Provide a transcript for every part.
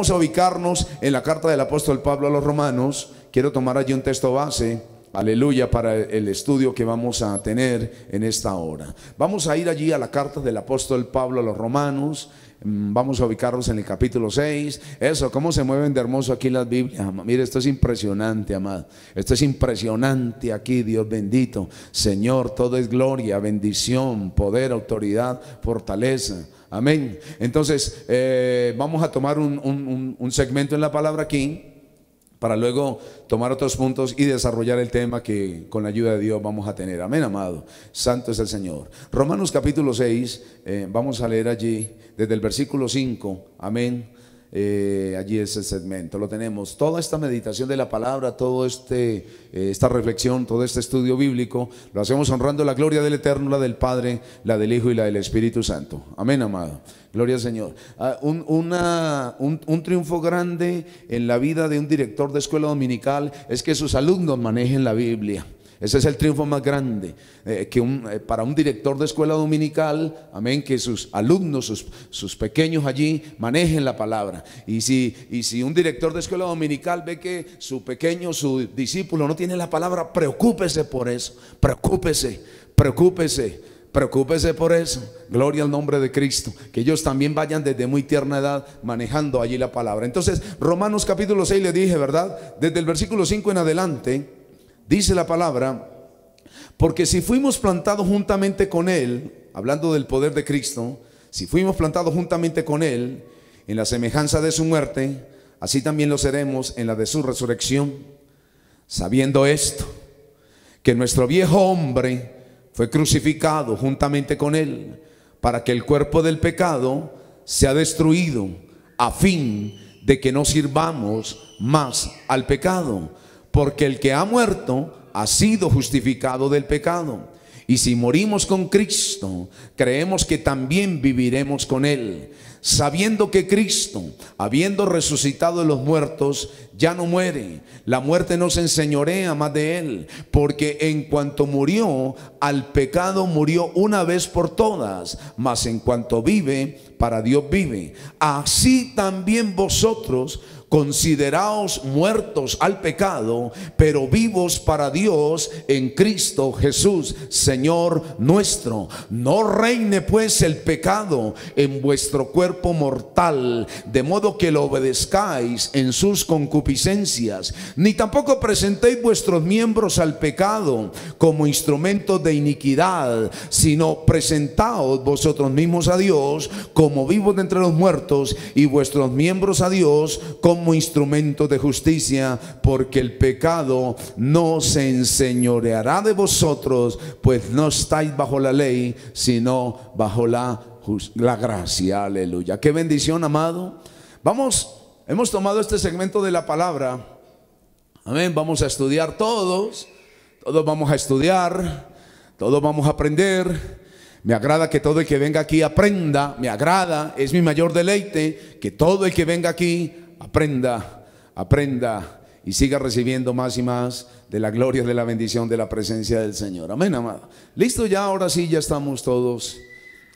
vamos a ubicarnos en la carta del apóstol Pablo a los romanos. Quiero tomar allí un texto base, aleluya, para el estudio que vamos a tener en esta hora. Vamos a ir allí a la carta del apóstol Pablo a los romanos. Mm, vamos a ubicarnos en el capítulo 6. Eso, cómo se mueven de hermoso aquí las Biblias. Mire, esto es impresionante, amado. Esto es impresionante aquí, Dios bendito. Señor, todo es gloria, bendición, poder, autoridad, fortaleza. Amén. Entonces, eh, vamos a tomar un, un segmento en la palabra aquí para luego tomar otros puntos y desarrollar el tema que con la ayuda de Dios vamos a tener. Amén, amado. Santo es el Señor. Romanos capítulo 6, eh, vamos a leer allí desde el versículo 5. Amén. Eh, allí es el segmento, lo tenemos. Toda esta meditación de la palabra, todo este, eh, esta reflexión, todo este estudio bíblico, lo hacemos honrando la gloria del Eterno, la del Padre, la del Hijo y la del Espíritu Santo. Amén, amado. Gloria al Señor. Ah, un, un, triunfo grande en la vida de un director de escuela dominical es que sus alumnos manejen la Biblia. Ese es el triunfo más grande eh, que eh, para un director de escuela dominical, amén, que sus alumnos, sus, sus, pequeños allí manejen la palabra. Y si, y si un director de escuela dominical ve que su pequeño, su discípulo no tiene la palabra, preocúpese por eso, preocúpese, preocúpese. Preocúpese por eso. Gloria al nombre de Cristo. Que ellos también vayan desde muy tierna edad manejando allí la palabra. Entonces, Romanos capítulo 6 le dije, ¿verdad? Desde el versículo 5 en adelante, dice la palabra, porque si fuimos plantados juntamente con Él, hablando del poder de Cristo, si fuimos plantados juntamente con Él en la semejanza de su muerte, así también lo seremos en la de su resurrección, sabiendo esto, que nuestro viejo hombre, fue crucificado juntamente con él para que el cuerpo del pecado sea destruido a fin de que no sirvamos más al pecado, porque el que ha muerto ha sido justificado del pecado. Y si morimos con Cristo, creemos que también viviremos con Él, sabiendo que Cristo, habiendo resucitado de los muertos, ya no muere. La muerte no se enseñorea más de él, porque en cuanto murió, al pecado murió una vez por todas, mas en cuanto vive, para Dios vive. Así también vosotros consideraos muertos al pecado, pero vivos para Dios en Cristo Jesús, Señor nuestro. No reine pues el pecado en vuestro cuerpo mortal, de modo que lo obedezcáis en sus concupiscencias, ni tampoco presentéis vuestros miembros al pecado como instrumentos de iniquidad, sino presentaos vosotros mismos a Dios como vivos de entre los muertos y vuestros miembros a Dios como como instrumento de justicia, porque el pecado no se enseñoreará de vosotros, pues no estáis bajo la ley, sino bajo la, la gracia. Aleluya. Qué bendición, amado. Vamos, hemos tomado este segmento de la palabra. Amén. Vamos a estudiar todos. Todos vamos a estudiar. Todos vamos a aprender. Me agrada que todo el que venga aquí aprenda, me agrada, es mi mayor deleite, que todo el que venga aquí aprenda, aprenda y siga recibiendo más y más de la gloria, de la bendición, de la presencia del Señor. Amén, amado. Listo, ya ahora sí, ya estamos todos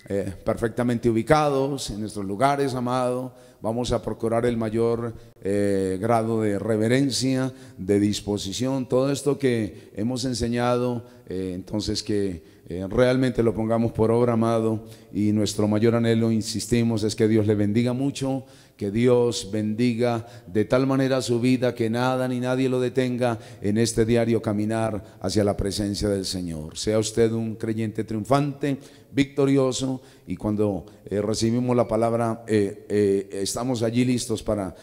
eh, perfectamente ubicados en nuestros lugares, amado. Vamos a procurar el mayor eh, grado de reverencia, de disposición, todo esto que hemos enseñado, eh, entonces que realmente lo pongamos por obra, amado, y nuestro mayor anhelo, insistimos, es que Dios le bendiga mucho que Dios bendiga de tal manera su vida que nada ni nadie lo detenga en este diario caminar hacia la presencia del Señor. Sea usted un creyente triunfante, victorioso y cuando eh, recibimos la palabra eh, eh, estamos allí listos para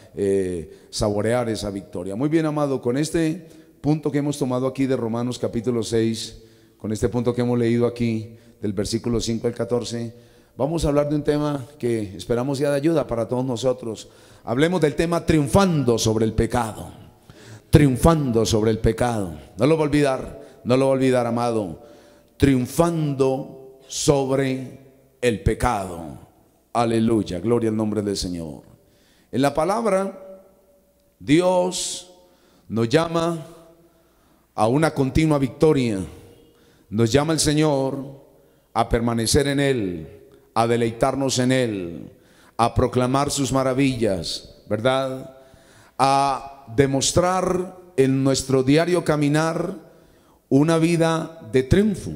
saborear esa victoria. Muy bien, amado, con este punto que hemos tomado aquí de Romanos capítulo 6, con este punto que hemos leído aquí del versículo 5 al 14, Vamos a hablar de un tema que esperamos sea de ayuda para todos nosotros. Hablemos del tema triunfando sobre el pecado. Triunfando sobre el pecado. No lo va a olvidar, no lo va a olvidar, amado. Triunfando sobre el pecado. Aleluya, gloria al nombre del Señor. En la palabra, Dios nos llama a una continua victoria. Nos llama el Señor a permanecer en Él a deleitarnos en Él, a proclamar sus maravillas, ¿verdad? A demostrar en nuestro diario caminar una vida de triunfo.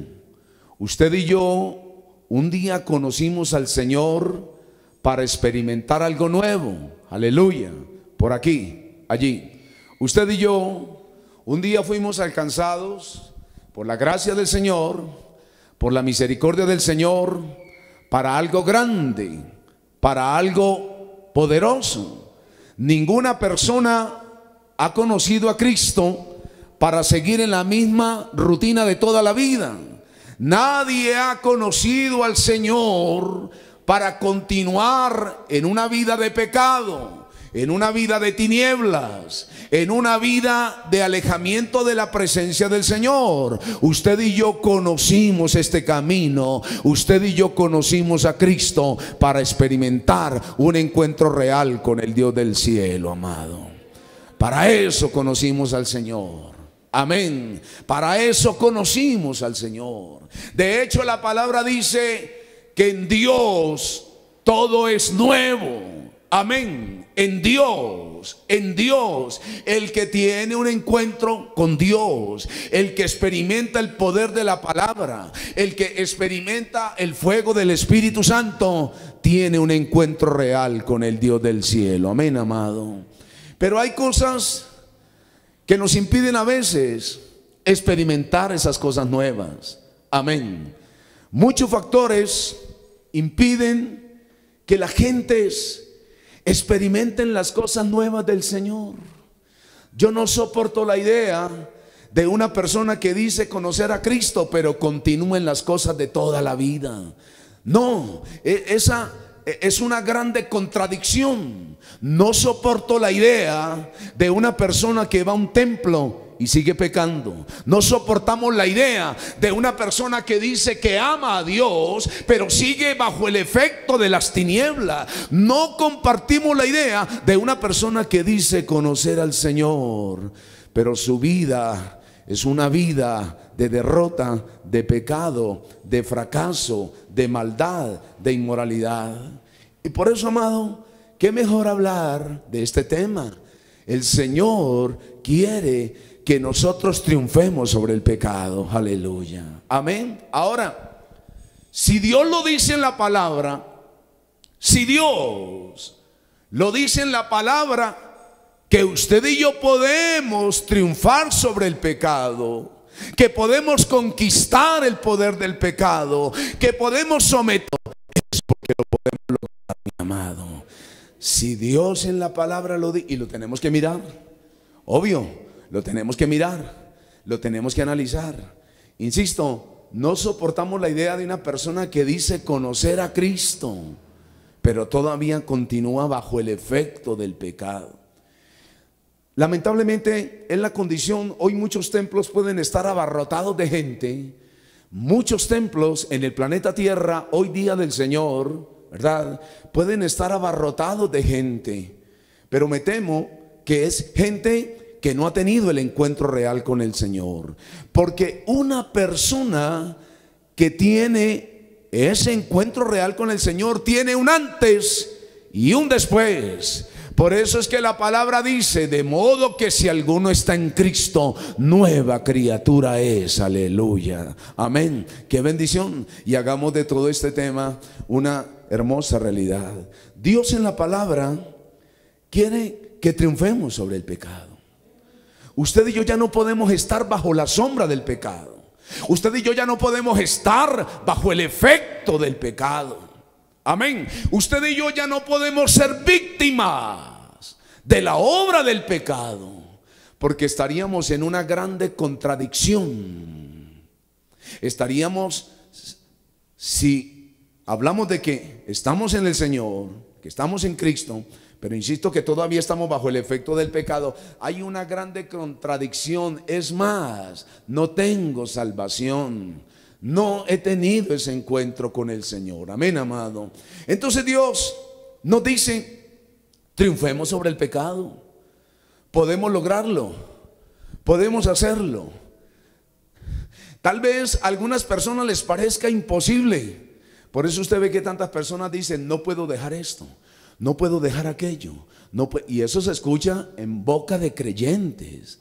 Usted y yo un día conocimos al Señor para experimentar algo nuevo. Aleluya. Por aquí, allí. Usted y yo un día fuimos alcanzados por la gracia del Señor, por la misericordia del Señor, para algo grande, para algo poderoso. Ninguna persona ha conocido a Cristo para seguir en la misma rutina de toda la vida. Nadie ha conocido al Señor para continuar en una vida de pecado, en una vida de tinieblas, en una vida de alejamiento de la presencia del Señor. Usted y yo conocimos este camino, usted y yo conocimos a Cristo para experimentar un encuentro real con el Dios del cielo, amado. Para eso conocimos al Señor. Amén. Para eso conocimos al Señor. De hecho, la palabra dice que en Dios todo es nuevo. Amén. En Dios, en Dios, el que tiene un encuentro con Dios, el que experimenta el poder de la palabra, el que experimenta el fuego del Espíritu Santo, tiene un encuentro real con el Dios del cielo. Amén, amado. Pero hay cosas que nos impiden a veces experimentar esas cosas nuevas. Amén. Muchos factores impiden que la gente experimenten las cosas nuevas del Señor. Yo no soporto la idea de una persona que dice conocer a Cristo, pero continúa en las cosas de toda la vida. No, e, esa e, es una grande contradicción. No soporto la idea de una persona que va a un templo y sigue pecando. No soportamos la idea de una persona que dice que ama a Dios, pero sigue bajo el efecto de las tinieblas. No compartimos la idea de una persona que dice conocer al Señor, pero su vida es una vida de derrota, de pecado, de fracaso, de maldad, de inmoralidad. Y por eso, amado, qué mejor hablar de este tema. El Señor quiere que nosotros triunfemos sobre el pecado. Aleluya. Amén. Ahora, si Dios lo dice en la palabra, si Dios lo dice en la palabra, que usted y yo podemos triunfar sobre el pecado, que podemos conquistar el poder del pecado, que podemos someter, es porque lo podemos lograr, mi amado. Si Dios en la palabra lo dice, y lo tenemos que mirar, obvio, lo tenemos que mirar, lo tenemos que analizar. Insisto, no soportamos la idea de una persona que dice conocer a Cristo, pero todavía continúa bajo el efecto del pecado. Lamentablemente en la condición, hoy muchos templos pueden estar abarrotados de gente, muchos templos en el planeta Tierra, hoy día del Señor, ¿verdad? Pueden estar abarrotados de gente, pero me temo que es gente que no ha tenido el encuentro real con el Señor. Porque una persona que tiene ese encuentro real con el Señor tiene un antes y un después. Por eso es que la palabra dice, de modo que si alguno está en Cristo, nueva criatura es. Aleluya. Amén. Qué bendición. Y hagamos de todo este tema una hermosa realidad. Dios en la palabra quiere que triunfemos sobre el pecado. Usted y yo ya no podemos estar bajo la sombra del pecado. Usted y yo ya no podemos estar bajo el efecto del pecado. Amén. Usted y yo ya no podemos ser víctimas de la obra del pecado. Porque estaríamos en una grande contradicción. Estaríamos, si hablamos de que estamos en el Señor, que estamos en Cristo, pero insisto que todavía estamos bajo el efecto del pecado. Hay una grande contradicción. Es más, no tengo salvación. No he tenido ese encuentro con el Señor. Amén, amado. Entonces Dios nos dice, triunfemos sobre el pecado. Podemos lograrlo. Podemos hacerlo. Tal vez a algunas personas les parezca imposible. Por eso usted ve que tantas personas dicen, no puedo dejar esto. No puedo dejar aquello. No y eso se escucha en boca de creyentes.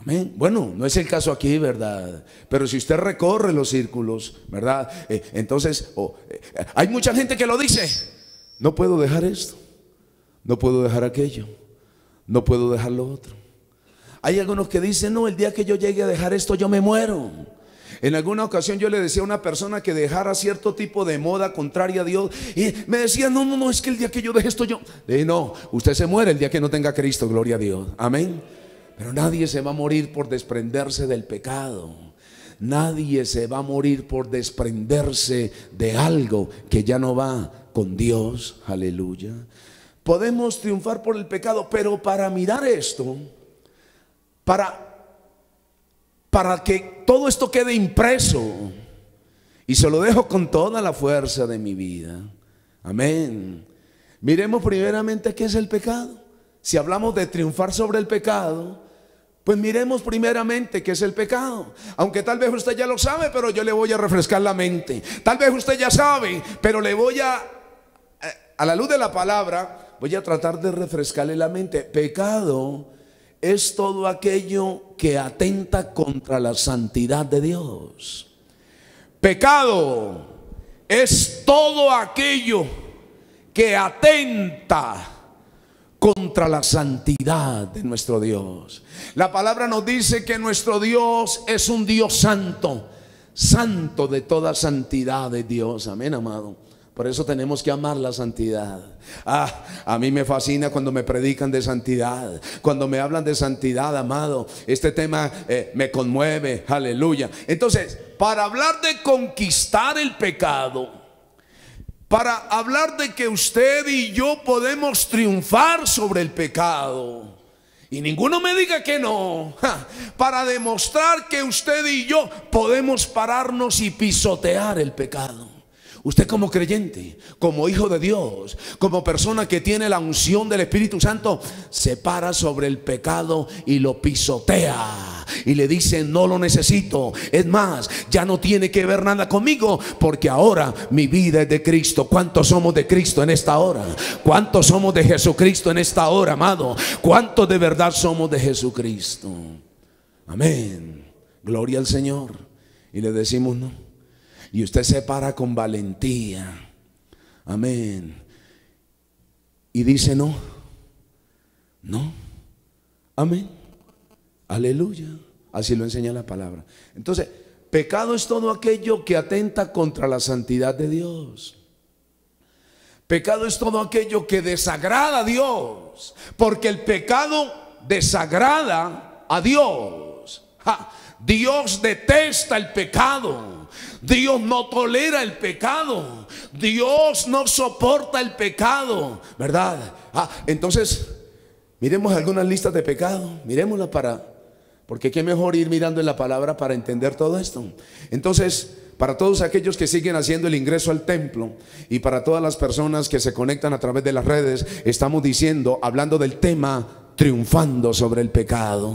Amén. Bueno, no es el caso aquí, ¿verdad? Pero si usted recorre los círculos, ¿verdad? Eh, entonces, eh, hay mucha gente que lo dice. No puedo dejar esto. No puedo dejar aquello. No puedo dejar lo otro. Hay algunos que dicen, no, el día que yo llegue a dejar esto, yo me muero. En alguna ocasión yo le decía a una persona que dejara cierto tipo de moda contraria a Dios y me decía, no, no, no, es que el día que yo deje esto yo... Le no, usted se muere el día que no tenga Cristo, gloria a Dios. Amén. Pero nadie se va a morir por desprenderse del pecado. Nadie se va a morir por desprenderse de algo que ya no va con Dios. Aleluya. Podemos triunfar por el pecado, pero para mirar esto, para para que todo esto quede impreso. Y se lo dejo con toda la fuerza de mi vida. Amén. Miremos primeramente qué es el pecado. Si hablamos de triunfar sobre el pecado, pues miremos primeramente qué es el pecado. Aunque tal vez usted ya lo sabe, pero yo le voy a refrescar la mente. Tal vez usted ya sabe, pero le voy a, eh, a la luz de la palabra, voy a tratar de refrescarle la mente. Pecado es todo aquello que atenta contra la santidad de Dios. Pecado es todo aquello que atenta contra la santidad de nuestro Dios. La palabra nos dice que nuestro Dios es un Dios santo, santo de toda santidad de Dios. Amén, amado. Por eso tenemos que amar la santidad. Ah, a mí me fascina cuando me predican de santidad, cuando me hablan de santidad, amado. Este tema eh, me conmueve, aleluya. Entonces, para hablar de conquistar el pecado, para hablar de que usted y yo podemos triunfar sobre el pecado, y ninguno me diga que no. para demostrar que usted y yo podemos pararnos y pisotear el pecado. Usted como creyente, como hijo de Dios, como persona que tiene la unción del Espíritu Santo, se para sobre el pecado y lo pisotea. Y le dice, no lo necesito. Es más, ya no tiene que ver nada conmigo porque ahora mi vida es de Cristo. ¿Cuántos somos de Cristo en esta hora? ¿Cuántos somos de Jesucristo en esta hora, amado? ¿Cuántos de verdad somos de Jesucristo? Amén. Gloria al Señor. Y le decimos, no. Y usted se para con valentía. Amén. Y dice no. No. Amén. Aleluya. Así lo enseña la palabra. Entonces, pecado es todo aquello que atenta contra la santidad de Dios. Pecado es todo aquello que desagrada a Dios. Porque el pecado desagrada a Dios. Dios detesta el pecado. Dios no tolera el pecado. Dios no soporta el pecado, ¿verdad? Ah, entonces, miremos algunas listas de pecado. Miremoslas para, porque qué mejor ir mirando en la palabra para entender todo esto. Entonces, para todos aquellos que siguen haciendo el ingreso al templo y para todas las personas que se conectan a través de las redes, estamos diciendo, hablando del tema triunfando sobre el pecado,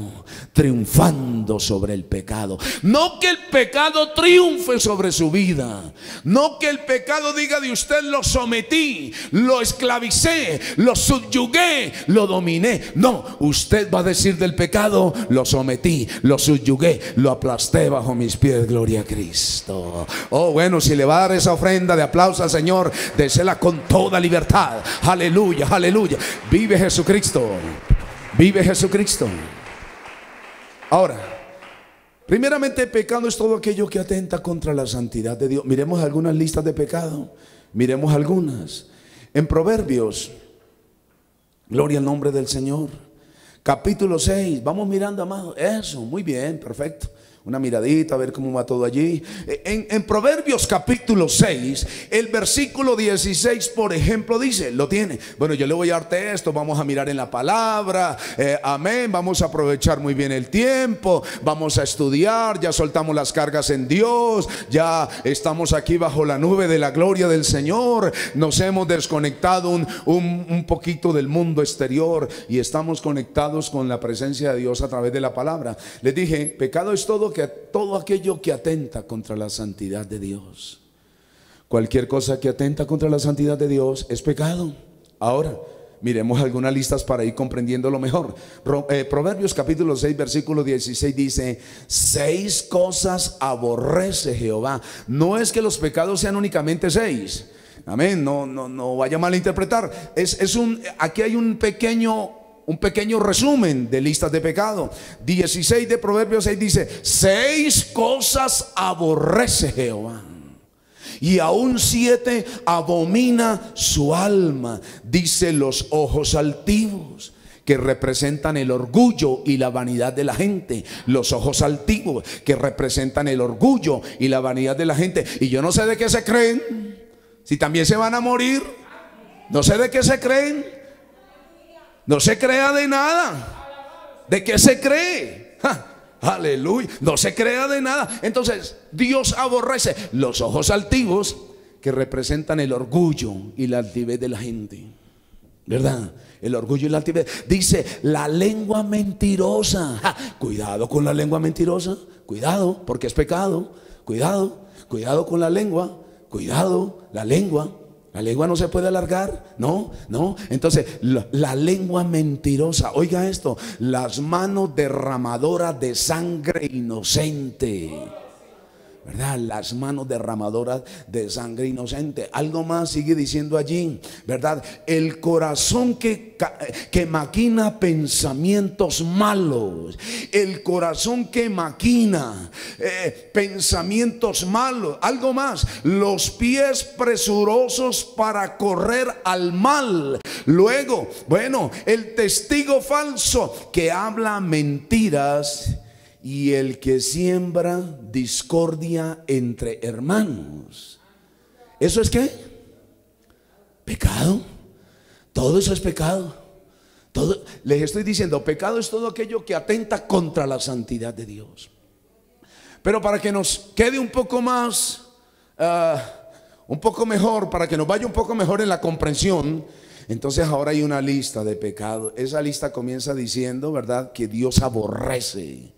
triunfando sobre el pecado. No que el pecado triunfe sobre su vida, no que el pecado diga de usted lo sometí, lo esclavicé, lo subyugué, lo dominé. No, usted va a decir del pecado, lo sometí, lo subyugué, lo aplasté bajo mis pies, gloria a Cristo. Oh, bueno, si le va a dar esa ofrenda de aplauso al Señor, désela con toda libertad. Aleluya, aleluya. Vive Jesucristo. Vive Jesucristo. Ahora, primeramente pecado es todo aquello que atenta contra la santidad de Dios. Miremos algunas listas de pecado. Miremos algunas. En Proverbios, gloria al nombre del Señor. Capítulo 6, vamos mirando, amado. Eso, muy bien, perfecto una miradita a ver cómo va todo allí. En, Proverbios capítulo 6, el versículo 16, por ejemplo, dice, lo tiene. Bueno, yo le voy a darte esto, vamos a mirar en la palabra, eh, amén, vamos a aprovechar muy bien el tiempo, vamos a estudiar, ya soltamos las cargas en Dios, ya estamos aquí bajo la nube de la gloria del Señor, nos hemos desconectado un, un poquito del mundo exterior y estamos conectados con la presencia de Dios a través de la palabra. Les dije, pecado es todo que todo aquello que atenta contra la santidad de Dios. Cualquier cosa que atenta contra la santidad de Dios es pecado. Ahora, miremos algunas listas para ir comprendiendo lo mejor. Eh, Proverbios capítulo 6, versículo 16 dice, seis cosas aborrece Jehová. No es que los pecados sean únicamente seis. Amén, no, no, no vaya a malinterpretar. Es, es un, aquí hay un pequeño un pequeño resumen de listas de pecado. 16 de Proverbios 6 dice, seis cosas aborrece Jehová. Y aún siete abomina su alma, dice los ojos altivos que representan el orgullo y la vanidad de la gente. Los ojos altivos que representan el orgullo y la vanidad de la gente. Y yo no sé de qué se creen. Si también se van a morir. No sé de qué se creen. No se crea de nada. ¿De qué se cree? Aleluya. No se crea de nada. Entonces, Dios aborrece los ojos altivos que representan el orgullo y la altivez de la gente. ¿Verdad? El orgullo y la altivez. Dice la lengua mentirosa. cuidado con la lengua mentirosa. Cuidado, porque es pecado. Cuidado, cuidado con la lengua. Cuidado, la lengua. La lengua no se puede alargar, no, no. Entonces, la, lengua mentirosa, oiga esto, las manos derramadoras de sangre inocente. Las manos derramadoras de sangre inocente. Algo más sigue diciendo allí, ¿verdad? El corazón que, que maquina pensamientos malos. El corazón que maquina eh, pensamientos malos. Algo más, los pies presurosos para correr al mal. Luego, bueno, el testigo falso que habla mentiras y el que siembra discordia entre hermanos. ¿Eso es qué? Pecado. Todo eso es pecado. Todo, les estoy diciendo, pecado es todo aquello que atenta contra la santidad de Dios. Pero para que nos quede un poco más, ah, un poco mejor, para que nos vaya un poco mejor en la comprensión, entonces ahora hay una lista de pecados. Esa lista comienza diciendo, ¿verdad?, que Dios aborrece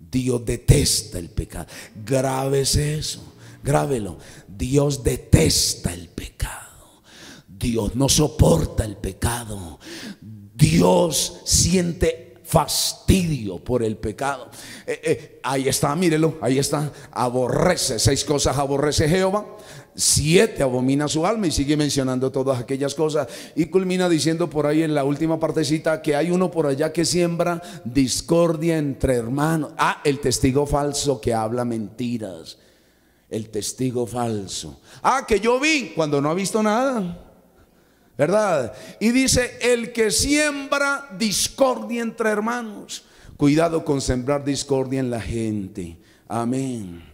Dios detesta el pecado. Grave eso, grábelo. Dios detesta el pecado. Dios no soporta el pecado. Dios siente fastidio por el pecado. Eh, eh, ahí está, mírelo, ahí está. Aborrece, seis cosas aborrece Jehová siete abomina su alma y sigue mencionando todas aquellas cosas y culmina diciendo por ahí en la última partecita que hay uno por allá que siembra discordia entre hermanos. Ah, el testigo falso que habla mentiras. El testigo falso. Ah, que yo vi cuando no ha visto nada. ¿Verdad? Y dice, el que siembra discordia entre hermanos. Cuidado con sembrar discordia en la gente. Amén.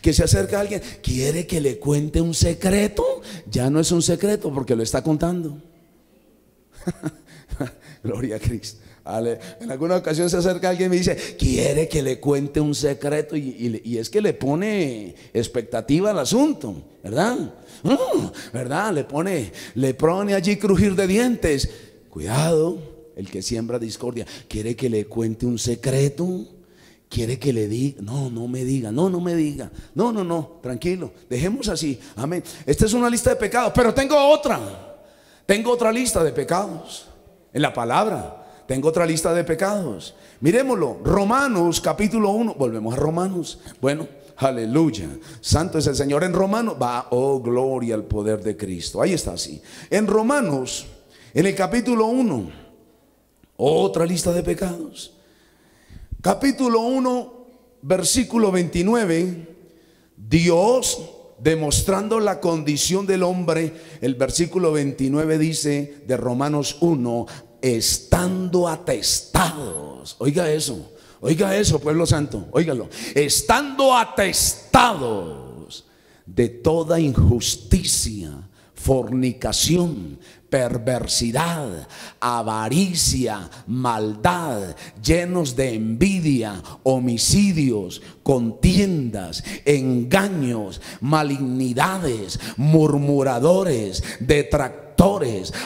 Que se acerca alguien, quiere que le cuente un secreto, ya no es un secreto porque lo está contando. Gloria a Cristo. En alguna ocasión se acerca alguien y me dice, quiere que le cuente un secreto y, es que le pone expectativa al asunto, ¿verdad? Mm, ¿Verdad? Le pone, le pone allí crujir de dientes. Cuidado, el que siembra discordia, quiere que le cuente un secreto. Quiere que le diga, no, no me diga, no, no me diga, no, no, no, tranquilo, dejemos así, amén. Esta es una lista de pecados, pero tengo otra, tengo otra lista de pecados en la palabra, tengo otra lista de pecados. Miremoslo, Romanos capítulo 1, volvemos a Romanos, bueno, aleluya, santo es el Señor. En Romanos, va, oh gloria al poder de Cristo, ahí está así. En Romanos, en el capítulo 1, otra lista de pecados capítulo 1, versículo 29, Dios demostrando la condición del hombre, el versículo 29 dice de Romanos 1, estando atestados. Oiga eso, oiga eso, pueblo santo, óigalo. Estando atestados de toda injusticia, fornicación, perversidad, avaricia, maldad, llenos de envidia, homicidios, contiendas, engaños, malignidades, murmuradores, detractores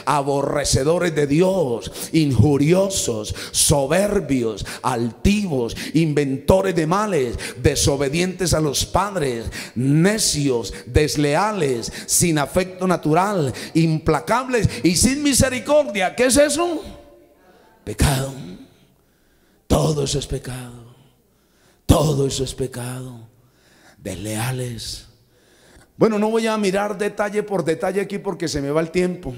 aborrecedores de Dios, injuriosos, soberbios, altivos, inventores de males, desobedientes a los padres, necios, desleales, sin afecto natural, implacables y sin misericordia. ¿Qué es eso? Pecado. Todo eso es pecado. Todo eso es pecado. Desleales. Bueno, no voy a mirar detalle por detalle aquí porque se me va el tiempo.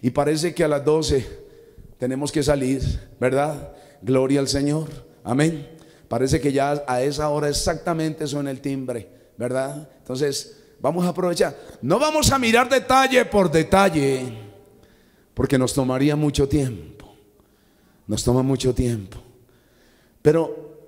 Y parece que a las 12 tenemos que salir, ¿verdad? Gloria al Señor. Amén. Parece que ya a esa hora exactamente suena el timbre, ¿verdad? Entonces, vamos a aprovechar. No vamos a mirar detalle por detalle, porque nos tomaría mucho tiempo. Nos toma mucho tiempo. Pero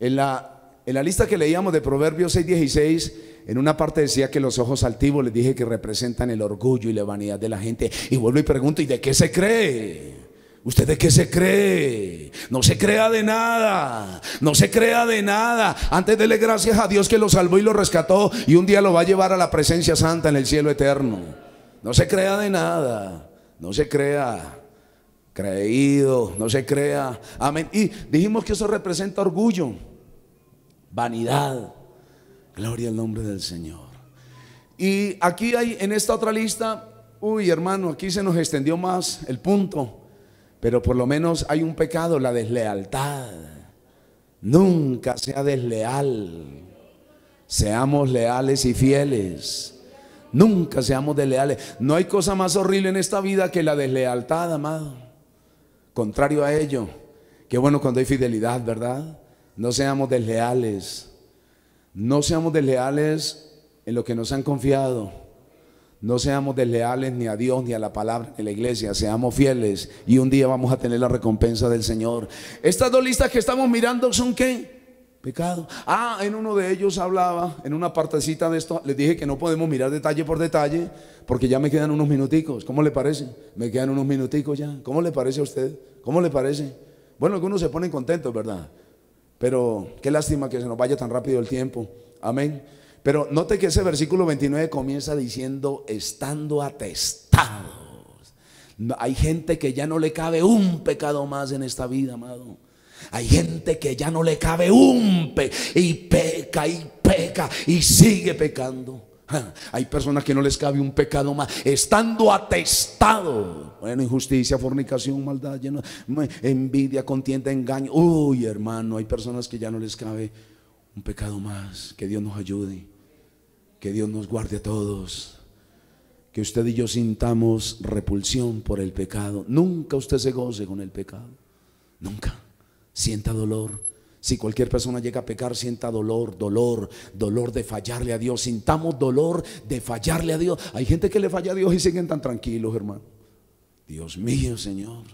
en la, en la lista que leíamos de Proverbios 6:16, en una parte decía que los ojos altivos les dije que representan el orgullo y la vanidad de la gente. Y vuelvo y pregunto, ¿y de qué se cree? ¿Usted de qué se cree? No se crea de nada. No se crea de nada. Antes dele gracias a Dios que lo salvó y lo rescató y un día lo va a llevar a la presencia santa en el cielo eterno. No se crea de nada. No se crea creído. No se crea. Amén. Y dijimos que eso representa orgullo, vanidad. Gloria al nombre del Señor. Y aquí hay en esta otra lista, uy hermano, aquí se nos extendió más el punto. Pero por lo menos hay un pecado, la deslealtad. Nunca sea desleal. Seamos leales y fieles. Nunca seamos desleales. No hay cosa más horrible en esta vida que la deslealtad, amado. Contrario a ello, qué bueno cuando hay fidelidad, ¿verdad? No seamos desleales. No seamos desleales en lo que nos han confiado. No seamos desleales ni a Dios, ni a la palabra, ni a la iglesia. Seamos fieles y un día vamos a tener la recompensa del Señor. Estas dos listas que estamos mirando son qué? Pecado. Ah, en uno de ellos hablaba, en una partecita de esto, les dije que no podemos mirar detalle por detalle, porque ya me quedan unos minuticos. ¿Cómo le parece? Me quedan unos minuticos ya. ¿Cómo le parece a usted? ¿Cómo le parece? Bueno, algunos se ponen contentos, ¿verdad? Pero qué lástima que se nos vaya tan rápido el tiempo. Amén. Pero note que ese versículo 29 comienza diciendo, estando atestados. Hay gente que ya no le cabe un pecado más en esta vida, amado. Hay gente que ya no le cabe un pe y peca y peca y sigue pecando. Hay personas que no les cabe un pecado más, estando atestado. Bueno, injusticia, fornicación, maldad, envidia, contienda, engaño. Uy, hermano, hay personas que ya no les cabe un pecado más. Que Dios nos ayude. Que Dios nos guarde a todos. Que usted y yo sintamos repulsión por el pecado. Nunca usted se goce con el pecado. Nunca. Sienta dolor. Si cualquier persona llega a pecar, sienta dolor, dolor, dolor de fallarle a Dios. Sintamos dolor de fallarle a Dios. Hay gente que le falla a Dios y siguen tan tranquilos, hermano. Dios mío, Señor.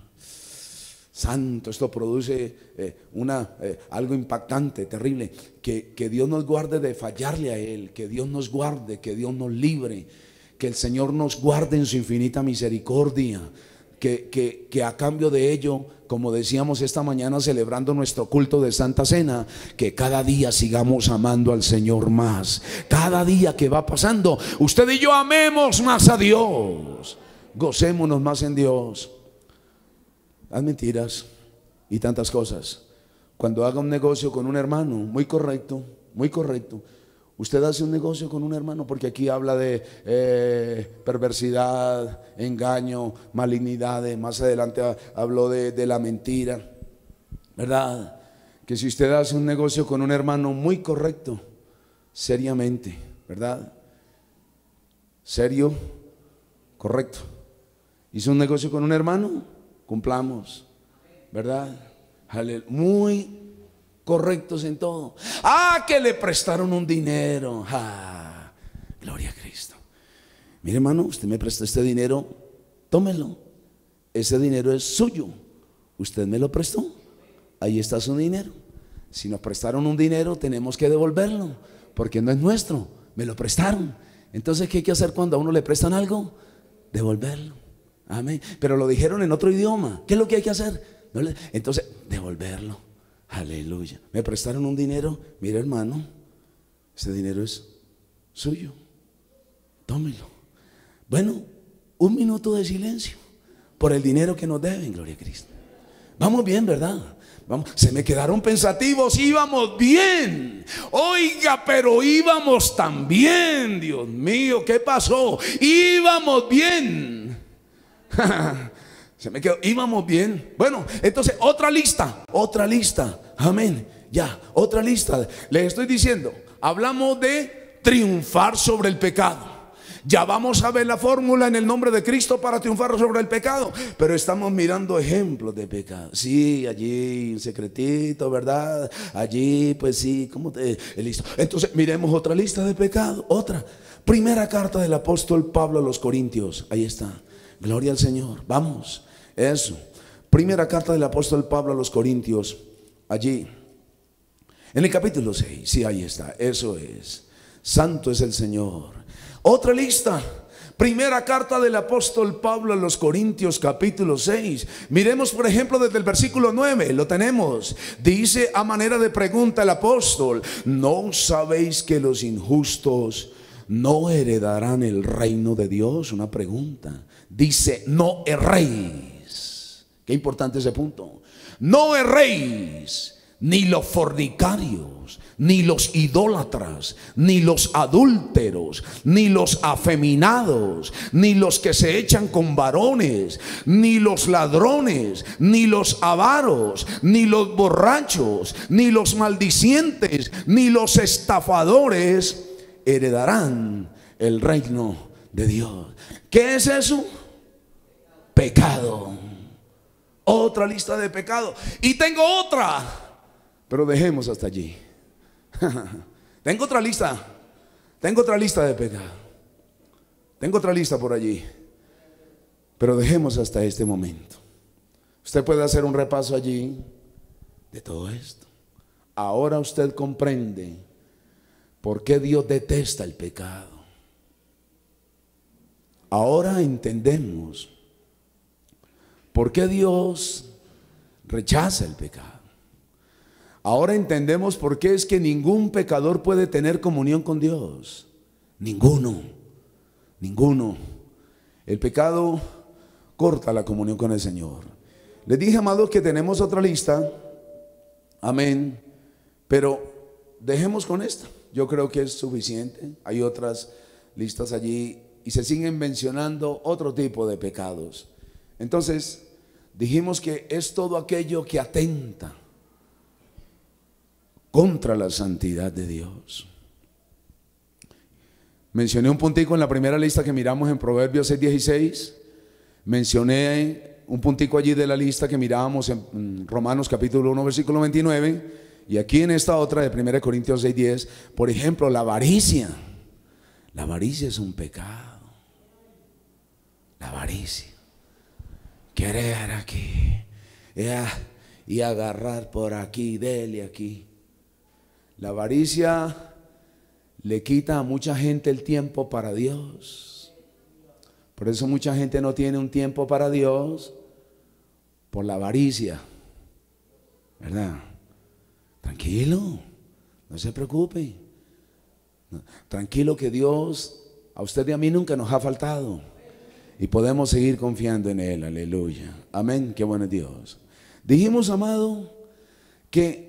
Santo, esto produce eh, una, eh, algo impactante, terrible. Que, que Dios nos guarde de fallarle a Él, que Dios nos guarde, que Dios nos libre, que el Señor nos guarde en su infinita misericordia. Que, que, que, a cambio de ello, como decíamos esta mañana celebrando nuestro culto de Santa Cena, que cada día sigamos amando al Señor más. Cada día que va pasando, usted y yo amemos más a Dios. Gocémonos más en Dios las mentiras y tantas cosas. Cuando haga un negocio con un hermano, muy correcto, muy correcto. Usted hace un negocio con un hermano porque aquí habla de eh, perversidad, engaño, malignidad. Más adelante habló de, de la mentira, ¿verdad? Que si usted hace un negocio con un hermano muy correcto, seriamente, ¿verdad? Serio, correcto. Hizo un negocio con un hermano, cumplamos, ¿verdad? Muy correctos en todo. Ah, que le prestaron un dinero. Ah, gloria a Cristo. Mire, hermano, usted me prestó este dinero, tómelo. Ese dinero es suyo. Usted me lo prestó. Ahí está su dinero. Si nos prestaron un dinero, tenemos que devolverlo, porque no es nuestro. Me lo prestaron. Entonces, ¿qué hay que hacer cuando a uno le prestan algo? Devolverlo. Amén. Pero lo dijeron en otro idioma. ¿Qué es lo que hay que hacer? Entonces, devolverlo. Aleluya. Me prestaron un dinero. Mira, hermano, ese dinero es suyo. Tómelo. Bueno, un minuto de silencio por el dinero que nos deben, gloria a Cristo. Vamos bien, ¿verdad? Vamos, se me quedaron pensativos, íbamos bien. Oiga, pero íbamos tan bien, Dios mío, ¿qué pasó? Íbamos bien. se me quedó, íbamos bien. Bueno, entonces otra lista, otra lista. Amén. Ya, otra lista. Les estoy diciendo, hablamos de triunfar sobre el pecado. Ya vamos a ver la fórmula en el nombre de Cristo para triunfar sobre el pecado. Pero estamos mirando ejemplos de pecado. Sí, allí un secretito, ¿verdad? Allí, pues sí, ¿cómo te.? Eh, listo. Entonces, miremos otra lista de pecado. Otra. Primera carta del apóstol Pablo a los Corintios. Ahí está. Gloria al Señor. Vamos. Eso. Primera carta del apóstol Pablo a los Corintios. Allí. En el capítulo 6. Sí, ahí está. Eso es. Santo es el Señor. Otra lista. Primera carta del apóstol Pablo a los Corintios capítulo 6. Miremos por ejemplo desde el versículo 9, lo tenemos. Dice a manera de pregunta el apóstol, ¿no sabéis que los injustos no heredarán el reino de Dios? Una pregunta. Dice, no erréis. Qué importante ese punto. No erréis ni los fornicarios, ni los idólatras, ni los adúlteros, ni los afeminados, ni los que se echan con varones, ni los ladrones, ni los avaros, ni los borrachos, ni los maldicientes, ni los estafadores heredarán el reino de Dios. ¿Qué es eso? Pecado. Otra lista de pecado. Y tengo otra pero dejemos hasta allí. Tengo otra lista. Tengo otra lista de pecado. Tengo otra lista por allí. Pero dejemos hasta este momento. Usted puede hacer un repaso allí de todo esto. Ahora usted comprende por qué Dios detesta el pecado. Ahora entendemos por qué Dios rechaza el pecado. Ahora entendemos por qué es que ningún pecador puede tener comunión con Dios. Ninguno, ninguno. El pecado corta la comunión con el Señor. Les dije, amados, que tenemos otra lista. Amén. Pero dejemos con esta. Yo creo que es suficiente. Hay otras listas allí y se siguen mencionando otro tipo de pecados. Entonces, dijimos que es todo aquello que atenta contra la santidad de Dios. Mencioné un puntico en la primera lista que miramos en Proverbios 6:16. Mencioné un puntico allí de la lista que mirábamos en Romanos capítulo 1 versículo 29 y aquí en esta otra de 1 Corintios 6:10, por ejemplo, la avaricia. La avaricia es un pecado. La avaricia. Querer aquí y agarrar por aquí, dele aquí. La avaricia le quita a mucha gente el tiempo para Dios. Por eso mucha gente no tiene un tiempo para Dios por la avaricia. ¿Verdad? Tranquilo, no se preocupe. Tranquilo que Dios a usted y a mí nunca nos ha faltado. Y podemos seguir confiando en Él. Aleluya. Amén. Qué bueno Dios. Dijimos, amado, que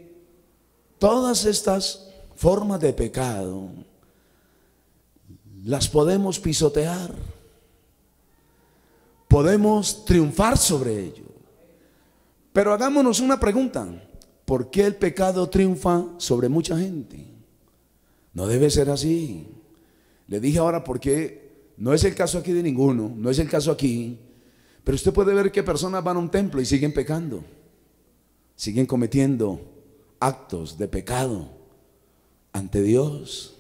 Todas estas formas de pecado las podemos pisotear. Podemos triunfar sobre ello. Pero hagámonos una pregunta. ¿Por qué el pecado triunfa sobre mucha gente? No debe ser así. Le dije ahora porque no es el caso aquí de ninguno, no es el caso aquí. Pero usted puede ver que personas van a un templo y siguen pecando, siguen cometiendo actos de pecado ante Dios.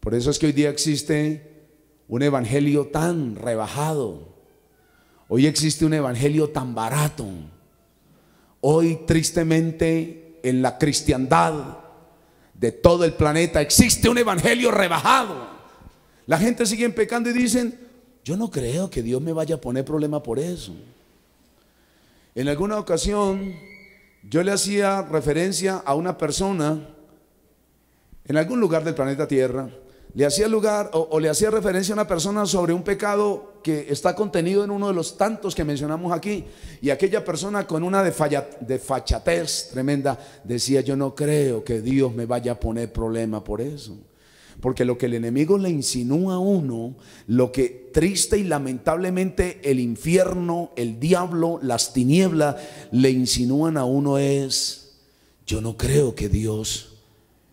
Por eso es que hoy día existe un evangelio tan rebajado. Hoy existe un evangelio tan barato. Hoy tristemente en la cristiandad de todo el planeta existe un evangelio rebajado. La gente sigue pecando y dicen, yo no creo que Dios me vaya a poner problema por eso. En alguna ocasión yo le hacía referencia a una persona en algún lugar del planeta Tierra le hacía lugar o, le hacía referencia a una persona sobre un pecado que está contenido en uno de los tantos que mencionamos aquí. Y aquella persona con una desfachatez tremenda decía, yo no creo que Dios me vaya a poner problema por eso. Porque lo que el enemigo le insinúa a uno, lo que triste y lamentablemente el infierno, el diablo, las tinieblas le insinúan a uno es, yo no creo que Dios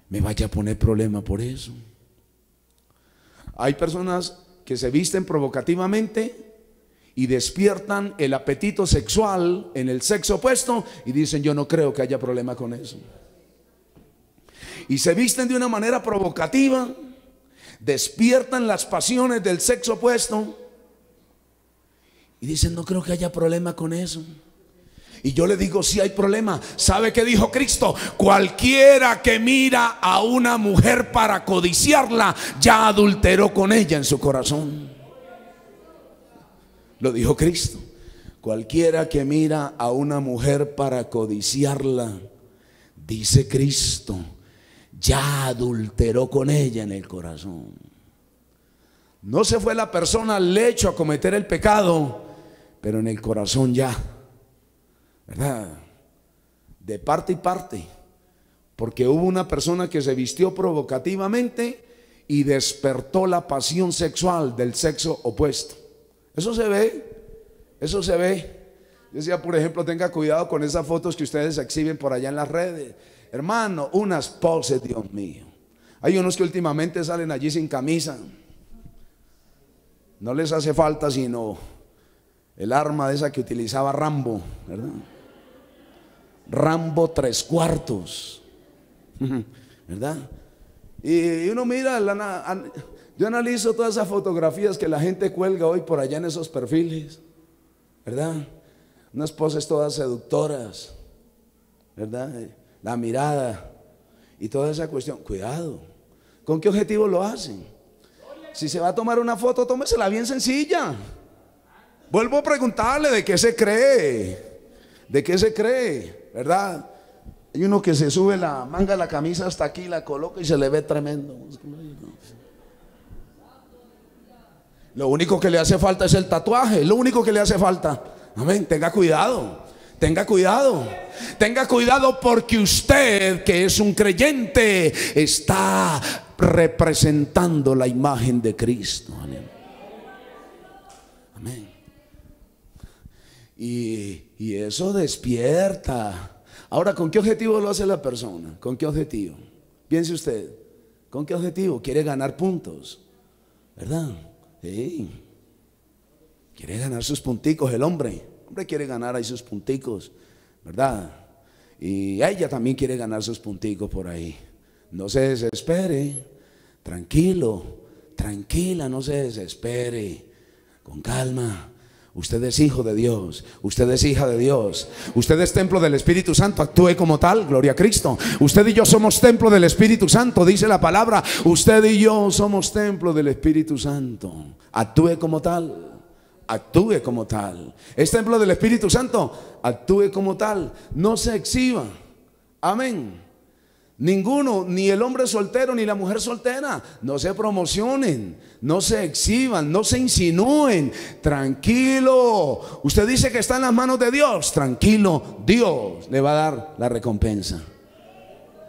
me vaya a poner problema por eso. Hay personas que se visten provocativamente y despiertan el apetito sexual en el sexo opuesto y dicen, yo no creo que haya problema con eso y se visten de una manera provocativa, despiertan las pasiones del sexo opuesto y dicen, no creo que haya problema con eso. Y yo le digo, si hay problema. ¿Sabe qué dijo Cristo? Cualquiera que mira a una mujer para codiciarla, ya adulteró con ella en su corazón. Lo dijo Cristo. Cualquiera que mira a una mujer para codiciarla, dice Cristo, ya adulteró con ella en el corazón. No se fue la persona al lecho a cometer el pecado, pero en el corazón ya. ¿Verdad? De parte y parte. Porque hubo una persona que se vistió provocativamente y despertó la pasión sexual del sexo opuesto. Eso se ve, eso se ve. Yo decía, por ejemplo, tenga cuidado con esas fotos que ustedes exhiben por allá en las redes Hermano, unas poses, Dios mío. Hay unos que últimamente salen allí sin camisa. No les hace falta sino el arma de esa que utilizaba Rambo, ¿verdad? Rambo tres cuartos, ¿verdad? Y uno mira, yo analizo todas esas fotografías que la gente cuelga hoy por allá en esos perfiles, ¿verdad? Unas poses todas seductoras, ¿verdad? La mirada y toda esa cuestión. Cuidado. ¿Con qué objetivo lo hacen? Si se va a tomar una foto, tómesela bien sencilla. Vuelvo a preguntarle de qué se cree. ¿De qué se cree? ¿Verdad? Hay uno que se sube la manga de la camisa hasta aquí, la coloca y se le ve tremendo. Lo único que le hace falta es el tatuaje. Lo único que le hace falta. Amén. Tenga cuidado. Tenga cuidado. Tenga cuidado porque usted, que es un creyente, está representando la imagen de Cristo. Amén. Y, y, eso despierta. Ahora, ¿con qué objetivo lo hace la persona? ¿Con qué objetivo? Piense usted. ¿Con qué objetivo? Quiere ganar puntos. ¿Verdad? Quiere ganar sus punticos el hombre hombre quiere ganar ahí sus punticos, ¿verdad? Y ella también quiere ganar sus punticos por ahí. No se desespere, tranquilo, tranquila, no se desespere, con calma. Usted es hijo de Dios, usted es hija de Dios, usted es templo del Espíritu Santo, actúe como tal, gloria a Cristo. Usted y yo somos templo del Espíritu Santo, dice la palabra, usted y yo somos templo del Espíritu Santo, actúe como tal actúe como tal. Es templo del Espíritu Santo, actúe como tal. No se exhiba. Amén. Ninguno, ni el hombre soltero ni la mujer soltera, no se promocionen, no se exhiban, no se insinúen. Tranquilo. Usted dice que está en las manos de Dios. Tranquilo, Dios le va a dar la recompensa.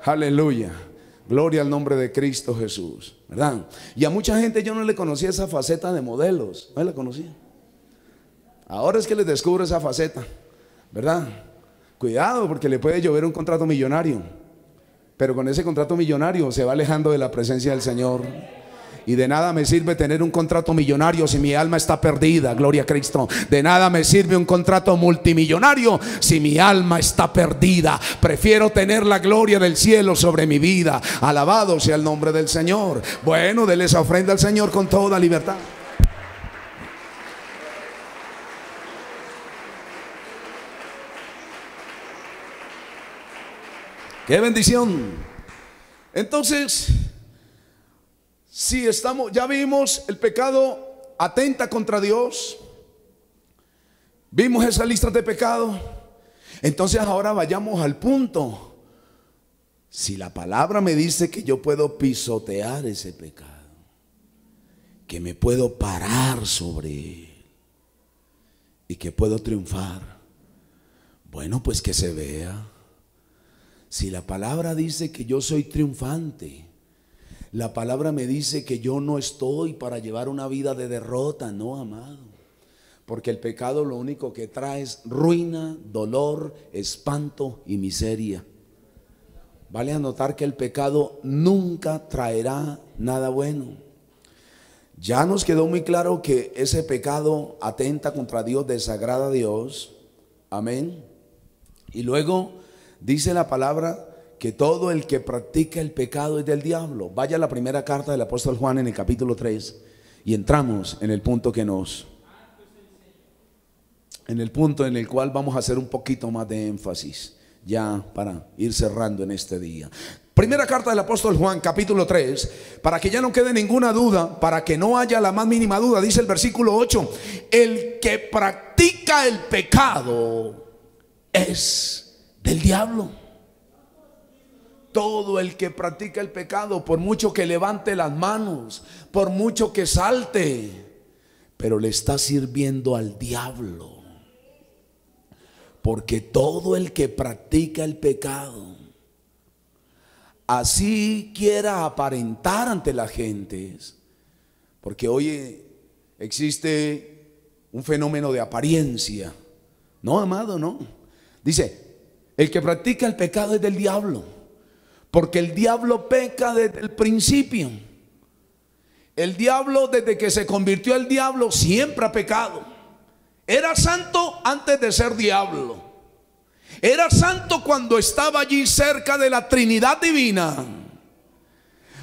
Aleluya. Gloria al nombre de Cristo Jesús, ¿verdad? Y a mucha gente yo no le conocía esa faceta de modelos, no la conocía. Ahora es que les descubro esa faceta, ¿verdad? Cuidado porque le puede llover un contrato millonario, pero con ese contrato millonario se va alejando de la presencia del Señor. Y de nada me sirve tener un contrato millonario si mi alma está perdida, gloria a Cristo. De nada me sirve un contrato multimillonario si mi alma está perdida. Prefiero tener la gloria del cielo sobre mi vida. Alabado sea el nombre del Señor. Bueno, déle esa ofrenda al Señor con toda libertad. Qué bendición. Entonces, si estamos, ya vimos el pecado atenta contra Dios, vimos esa lista de pecado, entonces ahora vayamos al punto. Si la palabra me dice que yo puedo pisotear ese pecado, que me puedo parar sobre él y que puedo triunfar. Bueno, pues que se vea. Si la palabra dice que yo soy triunfante, la palabra me dice que yo no estoy para llevar una vida de derrota, no, amado. Porque el pecado lo único que trae es ruina, dolor, espanto y miseria. Vale anotar que el pecado nunca traerá nada bueno. Ya nos quedó muy claro que ese pecado atenta contra Dios, desagrada a Dios. Amén. Y luego dice la palabra que todo el que practica el pecado es del diablo. Vaya a la primera carta del apóstol Juan en el capítulo 3 y entramos en el punto que nos en el punto en el cual vamos a hacer un poquito más de énfasis ya para ir cerrando en este día. Primera carta del apóstol Juan, capítulo 3, para que ya no quede ninguna duda, para que no haya la más mínima duda, dice el versículo 8, el que practica el pecado es del diablo. Todo el que practica el pecado, por mucho que levante las manos, por mucho que salte, pero le está sirviendo al diablo. Porque todo el que practica el pecado, así quiera aparentar ante la gente, porque hoy existe un fenómeno de apariencia. No, amado, no. Dice, el que practica el pecado es del diablo, porque el diablo peca desde el principio. El diablo, desde que se convirtió el diablo, siempre ha pecado. Era santo antes de ser diablo. Era santo cuando estaba allí cerca de la Trinidad Divina.